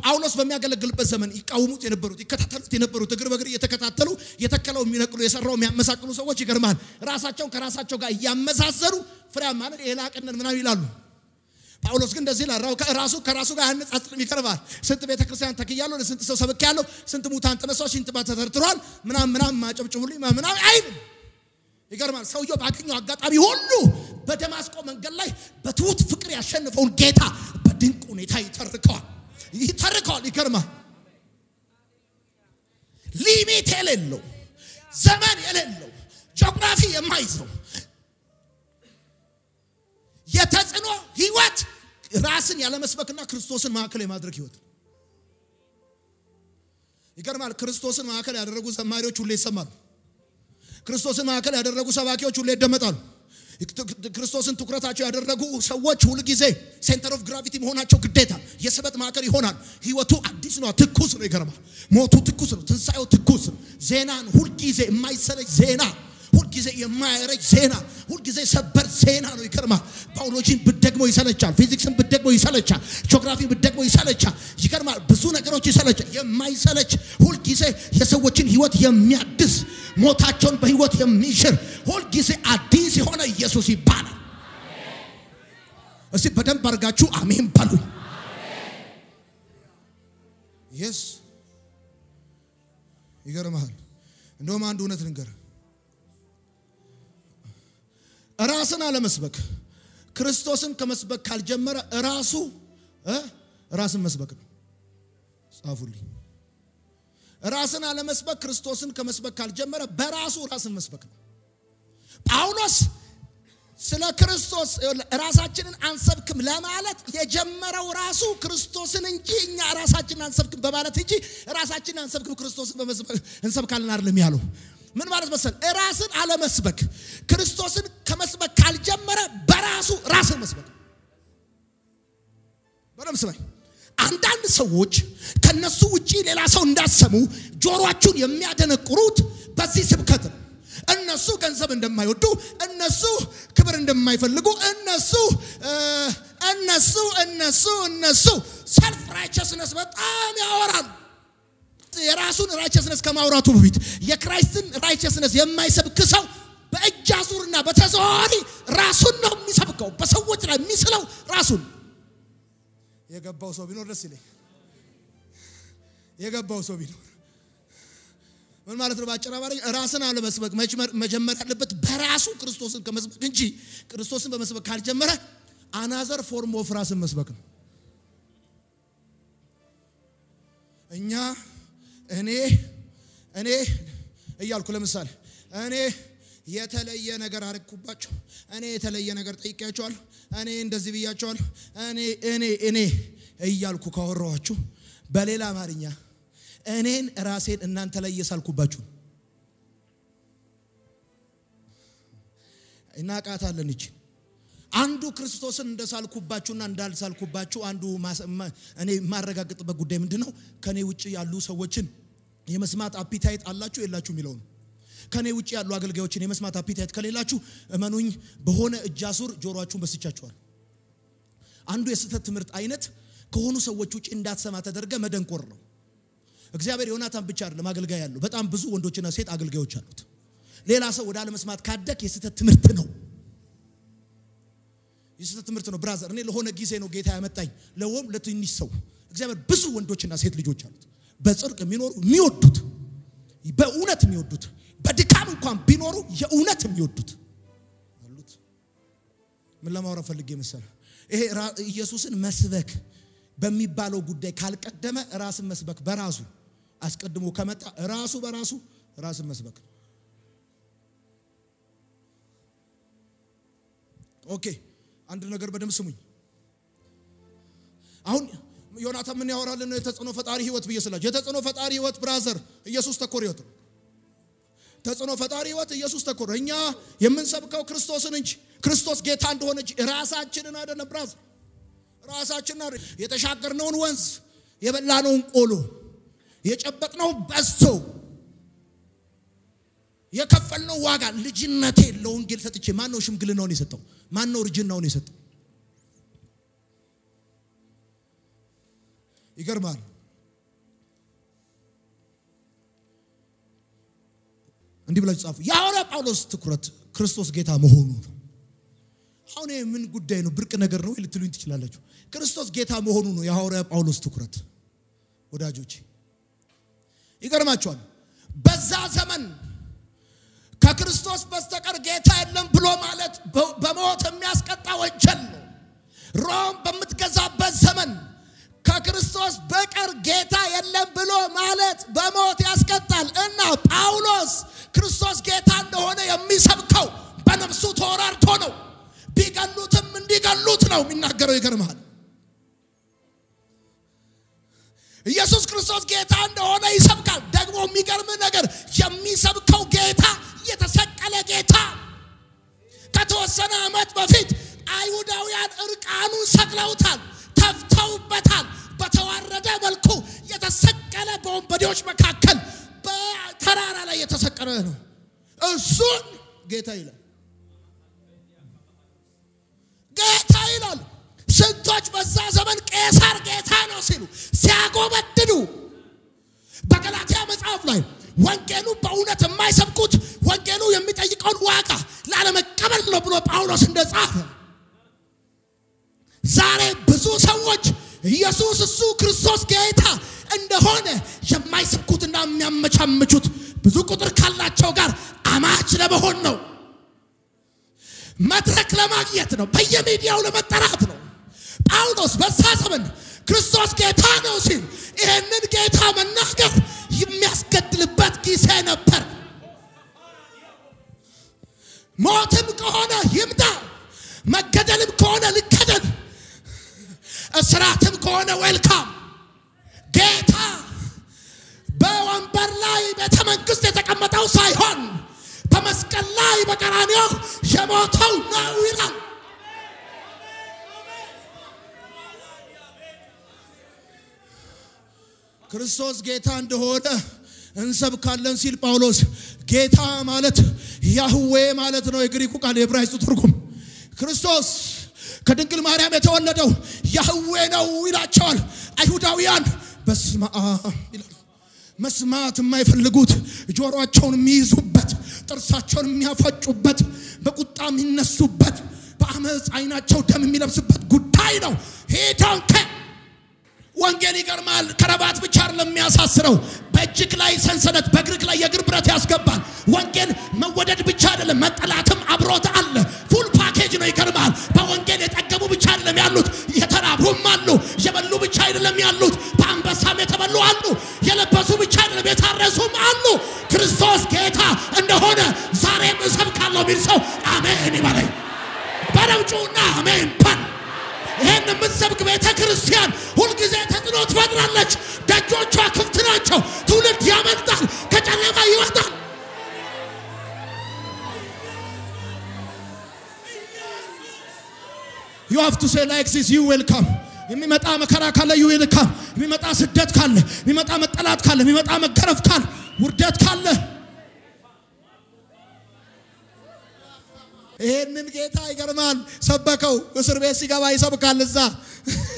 [SPEAKER 1] ጳውሎስ በሚያገለግልበት ዘመን ይቃወሙት የነበሩት ይከታተሉት የነበሩት እግር በእግር እየተከታተሉ የተከለው የሚነቅሉ የሰራው የሚያመሳቅሉ ሰዎች ይገርማል። ራሳቸውን ከራሳቸው ጋር እያመሳሰሉ ፍሬያማ ነን የላቅነን ምናምን ይላሉ። ጳውሎስ ግን እንደዚህ ይላል። ራሱ ከራሱ ጋር ያነጻጽርም ይቀርባል። ስንት ቤተ ክርስቲያን ተክያለሁ፣ ስንት ሰው ሰብኬያለሁ፣ ስንት ሙታን ተነሳው፣ ስንት ባት ተተርትሯል፣ ምናምን ምናምን ማጨብጭቡልኝ ምናምን አይልም። ይገርማል። ሰውየው ባገኘው አጋጣሚ ሁሉ በደማስቆ መንገድ ላይ በትሁት ፍቅር ያሸንፈውን ጌታ በድንቅ ሁኔታ ይተርከዋል ይተርከዋል። ይገርማል። ሊሚት የሌለው ዘመን የሌለው ጂኦግራፊ የማይዘው የተጽዕኖ ህይወት ራስን ያለመስበክና ክርስቶስን ማዕከል የማድረግ ህይወት ይገርማል። ክርስቶስን ማዕከል ያደረጉ ዘማሪዎች ሁሌ ይሰማሉ። ክርስቶስን ማዕከል ያደረጉ ሰባኪዎች ሁሌ ይደመጣሉ። ክርስቶስን ትኩረታቸው ያደረጉ ሰዎች ሁልጊዜ center of gravity መሆናቸው ግዴታ የስበት ማዕከል ይሆናል። ህይወቱ አዲስ ነው፣ ትኩስ ነው። ይገርማል። ሞቱ ትኩስ ነው፣ ትንሣኤው ትኩስ ነው። ዜናን ሁልጊዜ የማይሰለች ዜና ሁልጊዜ የማያረጅ ዜና፣ ሁልጊዜ ሰበር ዜና ነው። ይገርማል። ባዮሎጂን ብትደግመው ይሰለቻል። ፊዚክስን ብትደግመው ይሰለቻል። ጂኦግራፊን ብትደግመው ይሰለቻል። ይገርማል። ብዙ ነገሮች ይሰለቻል። የማይሰለች ሁልጊዜ የሰዎችን ህይወት የሚያድስ ሞታቸውን በህይወት የሚሽር ሁልጊዜ አዲስ ኢየሱስ ይባላል። እስቲ በደንብ አድርጋችሁ አሜን በሉ። yes ይገርምሃል። እንደውም አንድ እውነት ልንገር ራስን አለመስበክ ክርስቶስን ከመስበክ ካልጀመረ ራሱ ራስን መስበክ ነው። ጻፉልኝ። ራስን አለመስበክ ክርስቶስን ከመስበክ ካልጀመረ በራሱ ራስን መስበክ ነው። ጳውሎስ ስለ ክርስቶስ ራሳችንን አንሰብክም ለማለት የጀመረው ራሱ ክርስቶስን እንጂ እኛ ራሳችንን አንሰብክም በማለት እንጂ ራሳችንን አንሰብክም ክርስቶስን እንሰብካለን አይደለም ያለው። ምን ማለት መሰል ራስን አለመስበክ ክርስቶስን ከመስበክ ካልጀመረ በራሱ ራስን መስበክ። በደምብ ስማኝ። አንዳንድ ሰዎች ከነሱ ውጪ ሌላ ሰው እንዳሰሙ ጆሮአችሁን የሚያደነቁሩት በዚህ ስብከት ነው። እነሱ ገንዘብ እንደማይወዱ፣ እነሱ ክብር እንደማይፈልጉ፣ እነሱ እነሱ እነሱ እነሱ self righteousness በጣም ያወራሉ። የራሱን righteousness ከማውራቱ በፊት የ Christ ን righteousness የማይሰብክ ሰው በእጅ አዙርና በተዘዋዋሪ ራሱን ነው የሚሰብከው። በሰዎች ላይ የሚስለው ራሱን የገባው ሰው ቢኖር ደስ ይለኝ። የገባው ሰው ቢኖር ምን ማለት ነው? በአጭር አማርኛ ራስን አለመስበክ መጀመር ያለበት በራሱ ክርስቶስን ከመስበክ እንጂ ክርስቶስን በመስበክ ካልጀመረ another form of ራስን መስበክ ነው። እኛ እኔ እኔ እያልኩ ለምሳሌ እኔ የተለየ ነገር አረግኩባቸው፣ እኔ የተለየ ነገር ጠይቄያቸዋለሁ፣ እኔ እንደዚህ ብያቸዋለሁ፣ እኔ እኔ እኔ እያልኩ ካወራኋችሁ በሌላ አማርኛ እኔን ራሴን እናንተ ላይ እየሳልኩባችሁ እናቃታለን። እቺ አንዱ ክርስቶስን እንደሳልኩባችሁና እንዳልሳልኩባችሁ አንዱ እኔ የማረጋግጥበት ጉዳይ ምንድን ነው? ከኔ ውጭ ያሉ ሰዎችን የመስማት አፒታይት አላችሁ የላችሁ የሚለው ነው። ከኔ ውጭ ያሉ አገልጋዮችን የመስማት አፒታይት ከሌላችሁ እመኑኝ፣ በሆነ እጅ አዙር ጆሮአችሁን በስቻችኋል። አንዱ የስህተት ትምህርት አይነት ከሆኑ ሰዎች ውጭ እንዳትሰማ ተደርገ መደንቆር ነው። እግዚአብሔር ዮናታን ብቻ አይደለም አገልጋይ ያለው፣ በጣም ብዙ ወንዶችና ሴት አገልጋዮች አሉት። ሌላ ሰው ወደ አለመስማት ካደግ የስህተት ትምህርት ነው። የስህተት ትምህርት ነው። ብራዘር፣ እኔ ለሆነ ጊዜ ነው ጌታ ያመጣኝ፣ ለወም ለትንሽ ሰው እግዚአብሔር ብዙ ወንዶችና ሴት ልጆች አሉት፣ በጽድቅ የሚኖሩ የሚወዱት፣ በእውነት የሚወዱት፣ በድካም እንኳን ቢኖሩ የእውነት የሚወዱት አሉት። ምን ለማውራት ፈልጌ መሰለህ? ይሄ ኢየሱስን መስበክ በሚባለው ጉዳይ ካልቀደመ ራስን መስበክ በራሱ አስቀድሞ ከመጣ ራሱ በራሱ ራስን መስበክ okay አንድ ነገር በደንብ ስሙኝ። አሁን ዮናታን ምን ያወራልን ነው? የተጽዕኖ ፈጣሪ ህይወት ብዬ ስላችሁ የተጽዕኖ ፈጣሪ ህይወት brother ኢየሱስ ተኮር ህይወት ነው። ተጽዕኖ ፈጣሪ ህይወት ኢየሱስ ተኮር። እኛ የምንሰብከው ክርስቶስን እንጂ ክርስቶስ ጌታ እንደሆነ እንጂ ራሳችንን አይደለም brother ራሳችንን የተሻገርነውን ወንዝ የበላነውን ቆሎ የጨበጥነው በሶ የከፈልነው ዋጋ ልጅነቴ ለወንጌል ሰጥቼ ማን ነው ሽምግልናውን የሰጠው? ማን እርጅናውን የሰጠው? ይገርማል። እንዲህ ብላችሁ ጻፉ። የሐዋርያ ጳውሎስ ትኩረት ክርስቶስ ጌታ መሆኑ ነው። አሁን ምን ጉዳይ ነው? ብርቅ ነገር ነው ልትሉኝ ትችላላችሁ። ክርስቶስ ጌታ መሆኑ ነው የሐዋርያ ጳውሎስ ትኩረት። ወዳጆች ይገርማችኋል። በዛ ዘመን ከክርስቶስ በስተቀር ጌታ የለም ብሎ ማለት በሞት የሚያስቀጣ ወንጀል ነው። ሮም በምትገዛበት ዘመን ከክርስቶስ በቀር ጌታ የለም ብሎ ማለት በሞት ያስቀጣል እና ጳውሎስ ክርስቶስ ጌታ እንደሆነ የሚሰብከው በነፍሱ ተወራርቶ ነው። ቢገሉትም እንዲገሉት ነው የሚናገረው። ይገርምሃል። ኢየሱስ ክርስቶስ ጌታ እንደሆነ ይሰብካል። ደግሞ የሚገርም ነገር የሚሰብከው ጌታ የተሰቀለ ጌታ ከተወሰነ ዓመት በፊት አይሁዳውያን እርቃኑን ሰቅለውታል፣ ተፍተውበታል። በተዋረደ መልኩ የተሰቀለ በወንበዴዎች መካከል በተራራ ላይ የተሰቀለ ነው። እሱን ጌታ ይላል። ወንጌሉ በእውነት የማይሰብኩት ወንጌሉ የሚጠይቀውን ዋጋ ላለመቀበል ነው ብሎ ጳውሎስ እንደጻፈ ዛሬ ብዙ ሰዎች ኢየሱስ እሱ ክርስቶስ ጌታ እንደሆነ የማይሰብኩትና የሚያመቻምቹት ብዙ ቁጥር ካላቸው ጋር አማች ለመሆን ነው። መድረክ ለማግኘት ነው። በየሚዲያው ለመጠራት ነው። ጳውሎስ በዛ ዘመን ክርስቶስ ጌታ ነው ሲል ይህንን ጌታ መናገር የሚያስገድልበት ጊዜ ነበር። ሞትም ከሆነ ይምጣ፣ መገደልም ከሆነ ልገደል፣ እስራትም ከሆነ ዌልካም። ጌታ በወንበር ላይ ቤተ መንግስት የተቀመጠው ሳይሆን በመስቀል ላይ በቀራንዮ የሞተው ነው ይላል። ክርስቶስ ጌታ እንደሆነ እንሰብካለን ሲል ጳውሎስ ጌታ ማለት ያህዌ ማለት ነው። የግሪኩ ቃል የዕብራይስጡ ትርጉም ክርስቶስ ከድንግል ማርያም የተወለደው ያህዌ ነው ይላቸዋል አይሁዳውያን። በስመ አብ ይላሉ። መስማት የማይፈልጉት ጆሮአቸውን የሚይዙበት፣ ጥርሳቸውን የሚያፈጩበት፣ በቁጣ የሚነሱበት፣ በአመፅ አይናቸው ደም የሚለብስበት ጉዳይ ነው። ሄዳንከ ወንጌል ይገርማል። ከረባት ብቻ አይደለም የሚያሳስረው፣ በእጅህ ላይ ሰንሰለት፣ በእግርህ ላይ የእግር ብረት ያስገባል። ወንጌል መወደድ ብቻ አይደለም፣ መጠላትም አብሮት አለ። full package ነው። ይገርማል። በወንጌል የጠገቡ ብቻ አይደለም ያሉት፣ የተራቡም አሉ። የበሉ ብቻ አይደለም ያሉት፣ በአንበሳም የተበሉ አሉ። የለበሱ ብቻ አይደለም የታረዙም አሉ። ክርስቶስ ጌታ እንደሆነ ዛሬም እሰብካለሁ የሚል ሰው አሜን ይበለኝ። በደምጩና አሜን በል። ይህን የምትሰብክ ቤተ ክርስቲያን ሁልጊዜ ተጽዕኖ ትፈጥራለች። ደጆቿ ክፍት ናቸው። ትውልድ ያመልጣል፣ ከጨለማ ይወጣል። you have to say like this you welcome። የሚመጣ መከራ ካለ you welcome። የሚመጣ ስደት ካለ፣ የሚመጣ መጠላት ካለ፣ የሚመጣ መገረፍ ካለ፣ ውርደት ካለ ይሄንን ጌታ ይገርማል። ሰበከው። እስር ቤት ሲገባ ይሰብካል። እዛ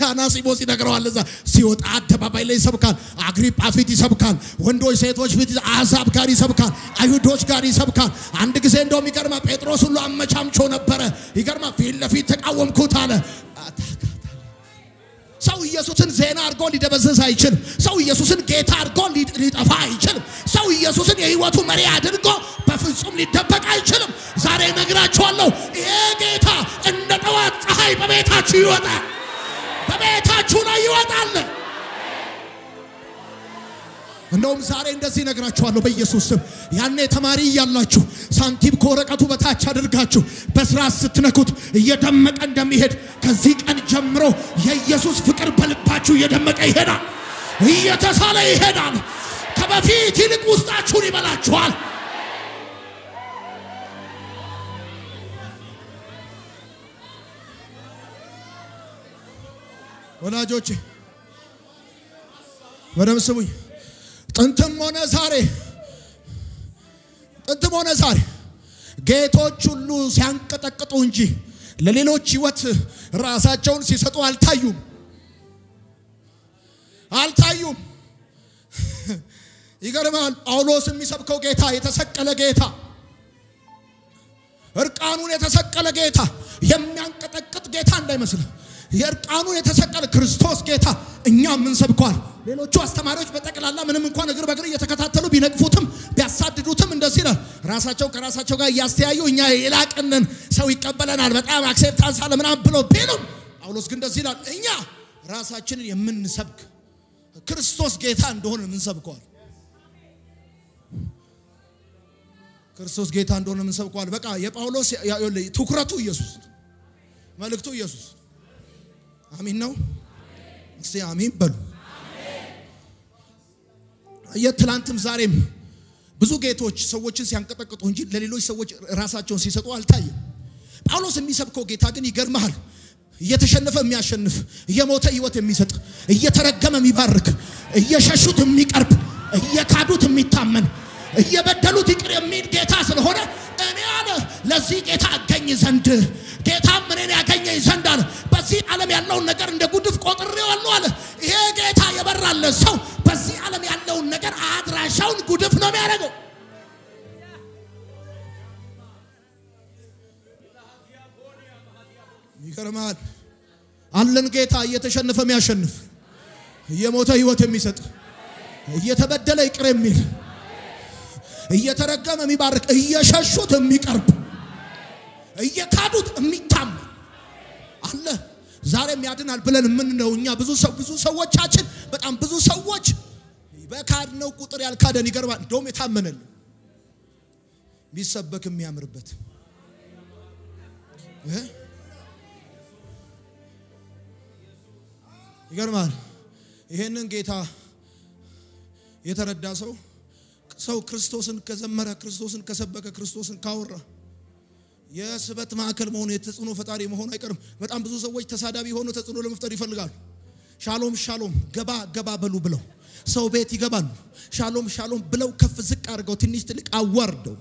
[SPEAKER 1] አናሲሞስ ይነግረዋል። እዛ ሲወጣ አደባባይ ላይ ይሰብካል። አግሪጳ ፊት ይሰብካል። ወንዶች ሴቶች ፊት፣ አሕዛብ ጋር ይሰብካል። አይሁዶች ጋር ይሰብካል። አንድ ጊዜ እንደውም ይገርማ ጴጥሮስ ሁሉ አመቻምቾ ነበረ። ይገርማ ፊት ለፊት ተቃወምኩት አለ። ሰው ኢየሱስን ዜና አድርጎ ሊደበዘዝ አይችልም። ሰው ኢየሱስን ጌታ አድርጎ ሊጠፋ አይችልም። ሰው ኢየሱስን የሕይወቱ መሪ አድርጎ በፍጹም ሊደበቅ አይችልም። ዛሬ ነግራችኋለሁ፣ ይሄ ጌታ እንደ ጠዋት ፀሐይ በቤታችሁ ይወጣል፣ በቤታችሁ ላይ ይወጣል። እንደውም ዛሬ እንደዚህ ነግራችኋለሁ በኢየሱስ ስም። ያኔ ተማሪ እያላችሁ ሳንቲም ከወረቀቱ በታች አድርጋችሁ በስርዓት ስትነኩት እየደመቀ እንደሚሄድ ከዚህ ቀን ጀምሮ የኢየሱስ ፍቅር በልባችሁ እየደመቀ ይሄዳል፣ እየተሳለ ይሄዳል። ከበፊት ይልቅ ውስጣችሁን ይበላችኋል። ወዳጆቼ በደም ስሙኝ። ጥንትም ሆነ ዛሬ ጥንትም ሆነ ዛሬ ጌቶች ሁሉ ሲያንቀጠቅጡ እንጂ ለሌሎች ሕይወት ራሳቸውን ሲሰጡ አልታዩም አልታዩም። ይገርማል። ጳውሎስ የሚሰብከው ጌታ የተሰቀለ ጌታ፣ እርቃኑን የተሰቀለ ጌታ፣ የሚያንቀጠቅጥ ጌታ እንዳይመስል የእርቃኑን የተሰቀለ ክርስቶስ ጌታ እኛ የምንሰብከዋል። ሌሎቹ አስተማሪዎች በጠቅላላ ምንም እንኳን እግር በእግር እየተከታተሉ ቢነቅፉትም ቢያሳድዱትም እንደዚህ ነው። ራሳቸው ከራሳቸው ጋር እያስተያዩ እኛ የላቅንን ሰው ይቀበለናል በጣም acceptance አለ ምናምን ብሎ ቢሉም ጳውሎስ ግን እንደዚህ ይላል። እኛ ራሳችንን የምንሰብክ ክርስቶስ ጌታ እንደሆነ የምንሰብከዋል። ክርስቶስ ጌታ እንደሆነ የምንሰብከዋል። በቃ የጳውሎስ ትኩረቱ ኢየሱስ መልእክቱ ኢየሱስ አሜን ነው። እስቲ አሜን በሉ። የትላንትም ዛሬም ብዙ ጌቶች ሰዎችን ሲያንቀጠቅጡ እንጂ ለሌሎች ሰዎች ራሳቸውን ሲሰጡ አልታየም። ጳውሎስ የሚሰብከው ጌታ ግን ይገርመሃል። እየተሸነፈ የሚያሸንፍ፣ እየሞተ ሕይወት የሚሰጥ፣ እየተረገመ የሚባርክ፣ እየሸሹት የሚቀርብ፣ እየካዱት የሚታመን፣ እየበደሉት ይቅር የሚል ጌታ ስለሆነ እኔ አለ ለዚህ ጌታ አገኝ ዘንድ ጌታም እኔን ያገኘኝ ዘንድ አለ በዚህ ዓለም ያለውን ነገር እንደ ጉድፍ ቆጥሬዋለሁ አለ። ይሄ ጌታ የበራለት ሰው በዚህ ዓለም ያለውን ነገር አድራሻውን ጉድፍ ነው የሚያደርገው። ይገርማል። አለን ጌታ እየተሸነፈ የሚያሸንፍ እየሞተ ሕይወት የሚሰጥ እየተበደለ ይቅር የሚል እየተረገመ የሚባርክ እየሸሹት የሚቀርብ እየካዱት የሚታመን አለ። ዛሬም ያድናል ብለን የምንለው እኛ ብዙ ሰው ብዙ ሰዎቻችን በጣም ብዙ ሰዎች በካድነው ቁጥር ያልካደን ይገርማል። እንደውም የታመነልን ቢሰበክ የሚያምርበት ይገርማል። ይሄንን ጌታ የተረዳ ሰው ሰው ክርስቶስን ከዘመረ ክርስቶስን ከሰበከ ክርስቶስን ካወራ የስበት ማዕከል መሆኑ የተጽዕኖ ፈጣሪ መሆኑ አይቀርም። በጣም ብዙ ሰዎች ተሳዳቢ ሆኖ ተጽዕኖ ለመፍጠር ይፈልጋሉ። ሻሎም ሻሎም ገባ ገባ በሉ ብለው ሰው ቤት ይገባሉ። ሻሎም ሻሎም ብለው ከፍ ዝቅ አድርገው ትንሽ ትልቅ አዋርደው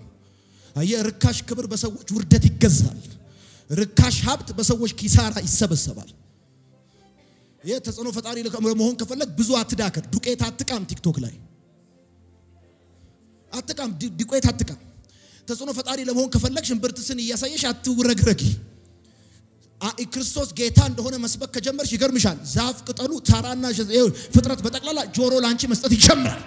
[SPEAKER 1] የርካሽ ክብር በሰዎች ውርደት ይገዛል። ርካሽ ሀብት በሰዎች ኪሳራ ይሰበሰባል። ይህ ተጽዕኖ ፈጣሪ መሆን ከፈለግ ብዙ አትዳከር። ዱቄት አትቃም፣ ቲክቶክ ላይ አትቃም፣ ዱቄት አትቃም። ተጽዕኖ ፈጣሪ ለመሆን ከፈለግ ሽንብርትስን እያሳየሽ አትውረግረጊ። ክርስቶስ ጌታ እንደሆነ መስበክ ከጀመርሽ ይገርምሻል። ዛፍ ቅጠሉ፣ ተራና ፍጥረት በጠቅላላ ጆሮ ለአንቺ መስጠት ይጀምራል።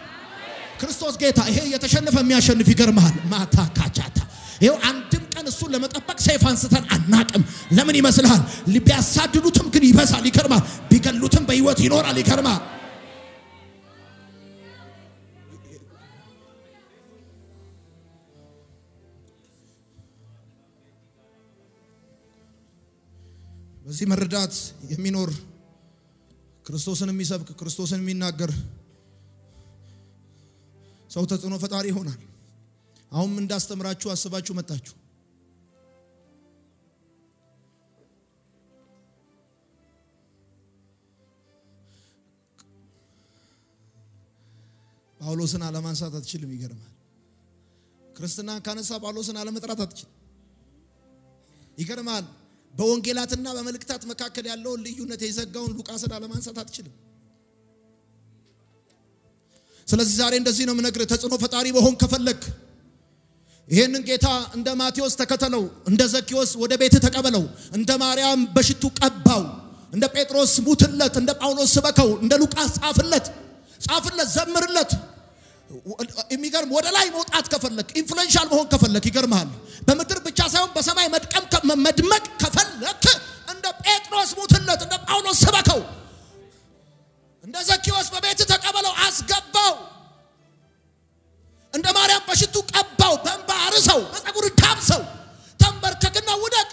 [SPEAKER 1] ክርስቶስ ጌታ ይሄ የተሸነፈ የሚያሸንፍ ይገርምሃል። ማታ ካቻታ ይኸው አንድም ቀን እሱን ለመጠበቅ ሰይፍ አንስተን አናቅም። ለምን ይመስልሃል? ቢያሳድዱትም ግን ይበዛል። ይገርማል። ቢገሉትም በሕይወት ይኖራል። ይገርማል። በዚህ መረዳት የሚኖር ክርስቶስን የሚሰብክ ክርስቶስን የሚናገር ሰው ተጽዕኖ ፈጣሪ ይሆናል። አሁን እንዳስተምራችሁ አስባችሁ መጣችሁ። ጳውሎስን አለማንሳት አትችልም። ይገርማል። ክርስትናን ካነሳ ጳውሎስን አለመጥራት አትችልም። ይገርማል። በወንጌላትና በመልእክታት መካከል ያለውን ልዩነት የዘጋውን ሉቃስን አለማንሳት አትችልም። ስለዚህ ዛሬ እንደዚህ ነው የምነግርህ። ተጽዕኖ ፈጣሪ መሆን ከፈለግክ ይህንን ጌታ እንደ ማቴዎስ ተከተለው፣ እንደ ዘኪዎስ ወደ ቤት ተቀበለው፣ እንደ ማርያም በሽቱ ቀባው፣ እንደ ጴጥሮስ ሙትለት፣ እንደ ጳውሎስ ስበከው፣ እንደ ሉቃስ ጻፍለት፣ ጻፍለት፣ ዘምርለት። የሚገርም ወደ ላይ መውጣት ከፈለክ influential መሆን ከፈለክ ይገርምሃል። በምድር ብቻ ሳይሆን በሰማይ መድቀም መድመቅ ከፈለክ እንደ ጴጥሮስ ሙትለት፣ እንደ ጳውሎስ ስበከው፣ እንደ ዘኪዎስ በቤት ተቀበለው፣ አስገባው። እንደ ማርያም በሽቱ ቀባው፣ በእንባ አርሰው፣ በፀጉር ዳብሰው፣ ተንበርከክና ውደቅ።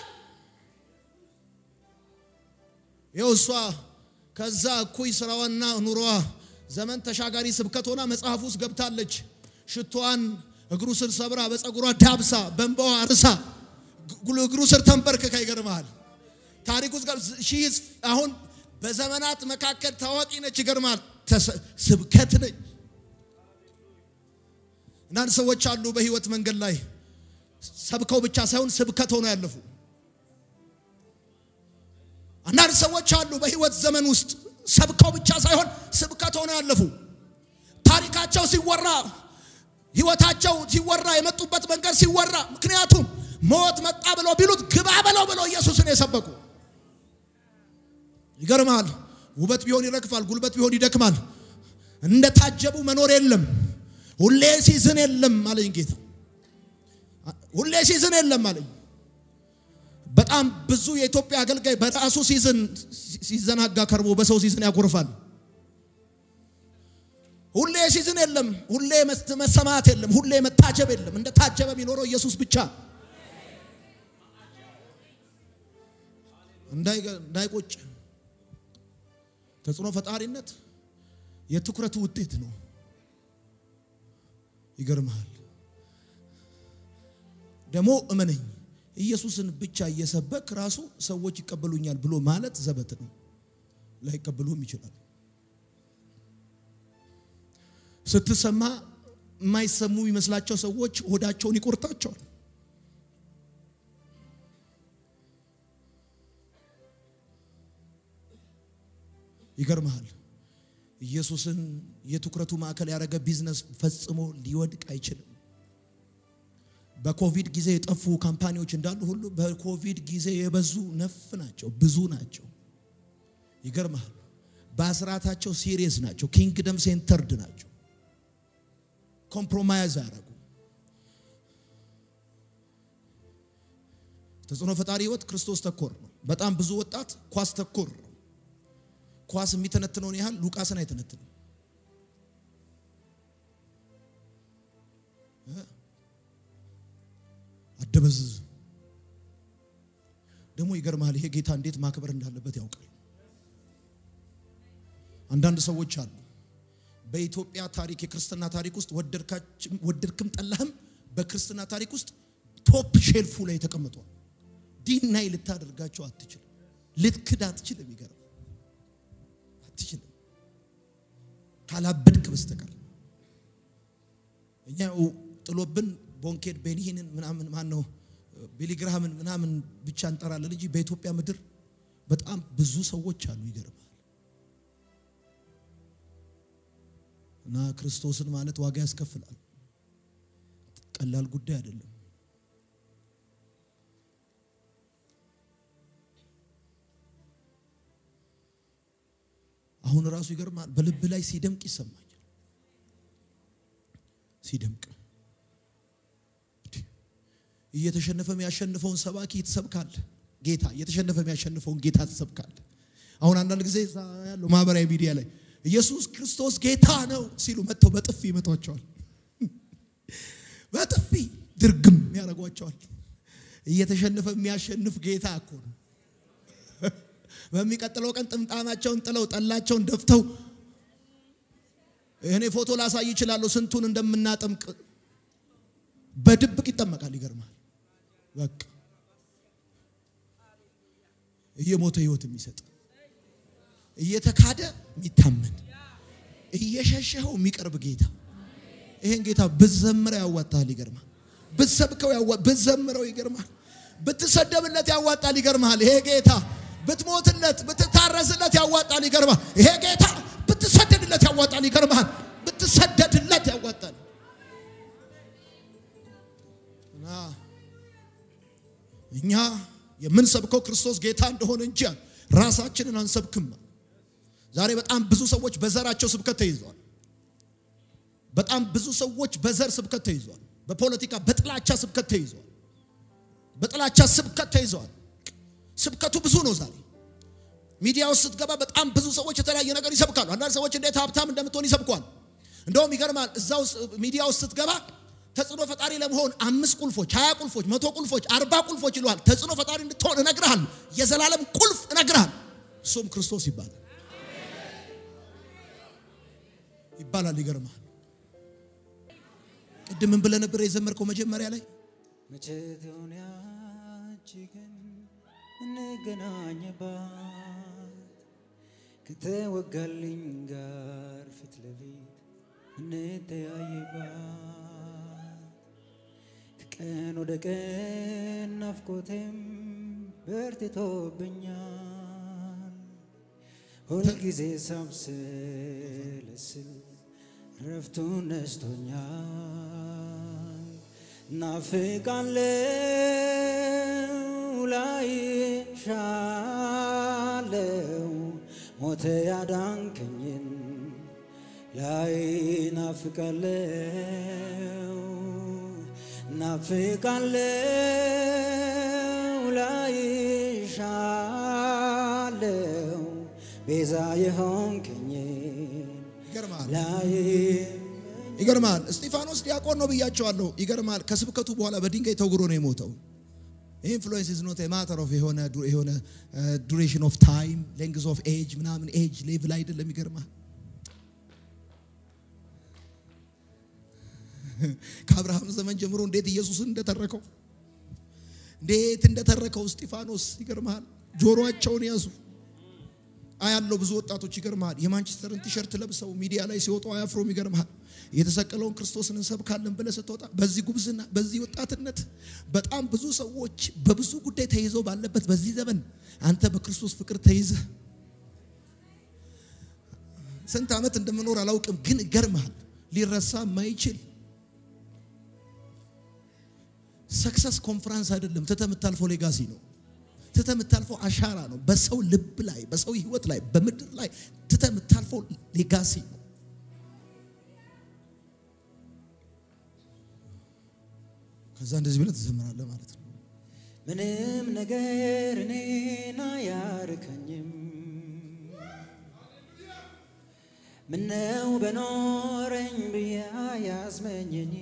[SPEAKER 1] ይኸው እሷ ከዛ እኩይ ስራዋና ኑሮዋ ዘመን ተሻጋሪ ስብከት ሆና መጽሐፍ ውስጥ ገብታለች። ሽቶዋን እግሩ ስር ሰብራ በፀጉሯ ዳብሳ በእንባዋ አርሳ እግሩ ስር ተንበርክካ ይገርማል። ታሪክ ውስጥ አሁን በዘመናት መካከል ታዋቂ ነች። ይገርማል። ስብከት ነች። አንዳንድ ሰዎች አሉ በህይወት መንገድ ላይ ሰብከው ብቻ ሳይሆን ስብከት ሆነው ያለፉ። አንዳንድ ሰዎች አሉ በህይወት ዘመን ውስጥ ሰብከው ብቻ ሳይሆን ስብከት ሆነው ያለፉ። ታሪካቸው ሲወራ፣ ህይወታቸው ሲወራ፣ የመጡበት መንገድ ሲወራ፣ ምክንያቱም ሞት መጣ ብለው ቢሉት ግባ በለው ብለው ኢየሱስን የሰበኩ ይገርማል። ውበት ቢሆን ይረግፋል፣ ጉልበት ቢሆን ይደክማል። እንደ ታጀቡ መኖር የለም። ሁሌ season የለም አለኝ ጌታ። ሁሌ season የለም አለኝ። በጣም ብዙ የኢትዮጵያ አገልጋይ በራሱ season ሲዘናጋ ከርቦ በሰው ሲዝን ያጎርፋል። ሁሌ ሲዝን የለም። ሁሌ መሰማት የለም። ሁሌ መታጀብ የለም። እንደ ታጀበ የሚኖረው ኢየሱስ ብቻ። እንዳይቆጭ ተጽዕኖ ፈጣሪነት የትኩረቱ ውጤት ነው። ይገርምሃል። ደግሞ እመነኝ ኢየሱስን ብቻ እየሰበክ ራሱ ሰዎች ይቀበሉኛል ብሎ ማለት ዘበት ነው። ላይቀበሉም ይችላል። ስትሰማ የማይሰሙ የሚመስላቸው ሰዎች ሆዳቸውን ይቆርጣቸዋል። ይገርምሃል። ኢየሱስን የትኩረቱ ማዕከል ያደረገ ቢዝነስ ፈጽሞ ሊወድቅ አይችልም። በኮቪድ ጊዜ የጠፉ company ዎች እንዳሉ ሁሉ በኮቪድ ጊዜ የበዙ ነፍ ናቸው፣ ብዙ ናቸው። ይገርምሃል። በአስራታቸው serious ናቸው። kingdom centered ናቸው። compromise አያደረጉ። ተጽዕኖ ፈጣሪ ህይወት ክርስቶስ ተኮር ነው። በጣም ብዙ ወጣት ኳስ ተኮር ነው። ኳስ የሚተነትነውን ያህል ሉቃስን አይተነትንም። አደበዝዝ ደግሞ ይገርማል። ይሄ ጌታ እንዴት ማክበር እንዳለበት ያውቃል። አንዳንድ ሰዎች አሉ በኢትዮጵያ ታሪክ የክርስትና ታሪክ ውስጥ ወደድክም ጠላህም በክርስትና ታሪክ ውስጥ top shelf ኡ ላይ ተቀምጧል። deny ልታደርጋቸው አትችልም። ልትክድ አትችልም። ይገርም አትችልም ካላበድክ በስተቀር እኛ ጥሎብን ቦንኬድ ቤኒሂንን ምናምን ማን ነው ቢሊግራምን ምናምን ብቻ እንጠራለን እንጂ በኢትዮጵያ ምድር በጣም ብዙ ሰዎች አሉ። ይገርማል። እና ክርስቶስን ማለት ዋጋ ያስከፍላል። ቀላል ጉዳይ አይደለም። አሁን ራሱ ይገርማል። በልብ ላይ ሲደምቅ ይሰማኛል። ሲደምቅ እየተሸነፈ የሚያሸንፈውን ሰባኪ ትሰብካለህ። ጌታ እየተሸነፈ የሚያሸንፈውን ጌታ ትሰብካለህ። አሁን አንዳንድ ጊዜ ያለው ማህበራዊ ሚዲያ ላይ ኢየሱስ ክርስቶስ ጌታ ነው ሲሉ መጥተው በጥፊ ይመቷቸዋል። በጥፊ ድርግም ያደርጓቸዋል። እየተሸነፈ የሚያሸንፍ ጌታ እኮ ነው። በሚቀጥለው ቀን ጥምጣማቸውን ጥለው ጠላቸውን ደፍተው እኔ ፎቶ ላሳይ ይችላለሁ፣ ስንቱን እንደምናጠምቅ በድብቅ ይጠመቃል። ይገርማል። በቃ እየሞተ ህይወት የሚሰጥ እየተካደ የሚታመን እየሸሸኸው የሚቀርብ ጌታ ይሄን ጌታ ብትዘምረው ያዋጣል። ይገርማል። ብትሰብከው ብትዘምረው ይገርማል። ብትሰደብለት ያዋጣል። ይገርማል። ይሄ ጌታ ብትሞትለት ብትታረስለት ያዋጣል። ይገርማል። ይሄ ጌታ ብትሰደድለት ያዋጣል። ይገርማል። ብትሰደድለት ያዋጣል። እኛ የምንሰብከው ክርስቶስ ጌታ እንደሆነ እንጂ ራሳችንን አንሰብክም። ዛሬ በጣም ብዙ ሰዎች በዘራቸው ስብከት ተይዘዋል። በጣም ብዙ ሰዎች በዘር ስብከት ተይዘዋል። በፖለቲካ በጥላቻ ስብከት ተይዘዋል። በጥላቻ ስብከት ተይዘዋል። ስብከቱ ብዙ ነው። ዛሬ ሚዲያ ውስጥ ስትገባ በጣም ብዙ ሰዎች የተለያየ ነገር ይሰብካሉ። አንዳንድ ሰዎች እንዴት ሀብታም እንደምትሆን ይሰብኳል። እንደውም ይገርማል። እዛው ሚዲያ ውስጥ ስትገባ ተጽዕኖ ፈጣሪ ለመሆን አምስት ቁልፎች፣ ሀያ ቁልፎች፣ መቶ ቁልፎች፣ አርባ ቁልፎች ይለዋል። ተጽዕኖ ፈጣሪ እንድትሆን እነግርሃለሁ። የዘላለም ቁልፍ እነግርሃለሁ። እሱም ክርስቶስ ይባላል ይባላል። ይገርማል። ቅድም ምን ብለህ ነበር የዘመርከው መጀመሪያ ላይ?
[SPEAKER 2] መቼ ትሆን ያቺ ቀን እንገናኝባት ከተወጋልኝ ጋር ፊት ለፊት እንተያይባት ከቀን ወደ ቀን ናፍቆቴም በርትቶብኛል። ሁልጊዜ ሳብሰለስል ረፍቱን ነስቶኛል። ናፍቃለው ላይሻለው ሞተ ያዳንከኝን ላይ ናፍቃለው ናፍቃለው ላይሻለው ቤዛ
[SPEAKER 1] ይገርማል።
[SPEAKER 2] ላይ
[SPEAKER 1] ይገርማል። እስጢፋኖስ ዲያቆን ነው ብያቸዋለሁ። ይገርማል። ከስብከቱ በኋላ በድንጋይ ተውግሮ ነው የሞተው። ኢንፍሉዌንስ ኢዝ ኖት ማተር ኦፍ የሆነ የሆነ ዱሬሽን ኦፍ ታይም ሌንግዝ ኦፍ ኤጅ ምናምን ኤጅ ሌቭል አይደለም። ይገርማል። ከአብርሃም ዘመን ጀምሮ እንዴት ኢየሱስን እንደተረከው እንዴት እንደተረከው እስጢፋኖስ ይገርማል። ጆሮአቸውን ያዙ አያለው ብዙ ወጣቶች ይገርማል። የማንቸስተርን ቲሸርት ለብሰው ሚዲያ ላይ ሲወጡ አያፍሩም። ይገርማል። የተሰቀለውን ክርስቶስን እንሰብካለን ብለህ ስትወጣ በዚህ ጉብዝና፣ በዚህ ወጣትነት በጣም ብዙ ሰዎች በብዙ ጉዳይ ተይዘው ባለበት በዚህ ዘመን አንተ በክርስቶስ ፍቅር ተይዘህ ስንት ዓመት እንደምኖር አላውቅም፣ ግን ይገርማል። ሊረሳ የማይችል success conference አይደለም፣ ትተህ የምታልፈው legacy ነው። ትተህ የምታልፈው አሻራ ነው። በሰው ልብ ላይ፣ በሰው ህይወት ላይ፣ በምድር ላይ ትተህ የምታልፈው legacy ነው። ከዛ እንደዚህ ብለህ ትዘምራለህ ማለት ነው።
[SPEAKER 2] ምንም ነገር እኔን አያረካኝም። ምነው በኖረኝ ብዬ አያዝመኘኝ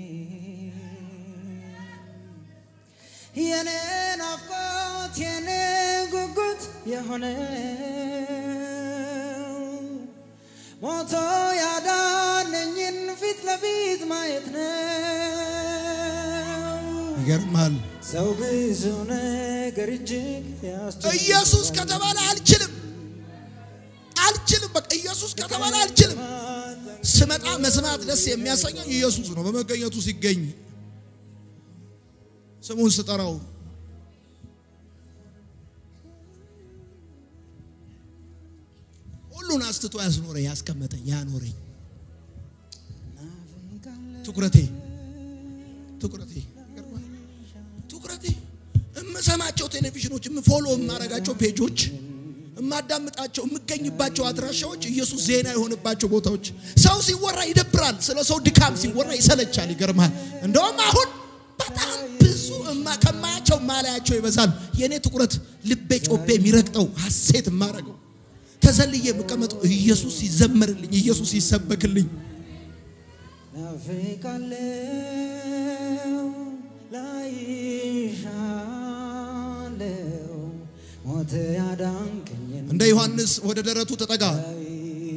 [SPEAKER 2] የኔ ናፍቆት የኔ ጉጉት የሆነው ሞቶ ያዳነኝን ፊት ለፊት ማየት ነው።
[SPEAKER 1] ይገርማል።
[SPEAKER 2] ሰው ብዙ ነገር እጅግ
[SPEAKER 1] ኢየሱስ ከተባለ አልችልም አልችልም። በቃ ኢየሱስ ከተባለ አልችልም። ስመጣ መስማት ደስ የሚያሰኘኝ ኢየሱስ ነው። በመገኘቱ ሲገኝ ስሙን ስጠራው ሁሉን አስትቶ ያስኖረኝ፣ ያስቀመጠኝ፣ ያኖረኝ ትኩረቴ ትኩረቴ ትኩረቴ የምሰማቸው ቴሌቪዥኖች፣ የምፎሎ የማረጋቸው ፔጆች፣ የማዳምጣቸው የምገኝባቸው አድራሻዎች ኢየሱስ ዜና የሆነባቸው ቦታዎች። ሰው ሲወራ ይደብራል። ስለ ሰው ድካም ሲወራ ይሰለቻል፣ ይገርማል። እንደውም አሁን በጣም ከማያቸው ማላያቸው ይበዛል። የእኔ ትኩረት ልቤ ጮቤ የሚረግጠው ሐሴት የማረገው ተዘልዬ የምቀመጠው ኢየሱስ ይዘመርልኝ፣ ኢየሱስ ይሰበክልኝ።
[SPEAKER 2] ናፍቃለው ላይሻለው ሞት ያዳንከኝን
[SPEAKER 1] እንደ ዮሐንስ ወደ ደረቱ ተጠጋ፣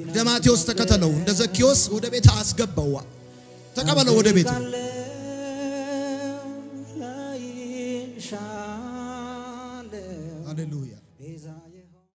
[SPEAKER 1] እንደ ማቴዎስ ተከተለው፣ እንደ ዘኪዮስ ወደ ቤት አስገባው። ተቀበለው ወደ ቤት
[SPEAKER 2] ናፍቃለው ላይሻለው
[SPEAKER 1] ሃሌሉያ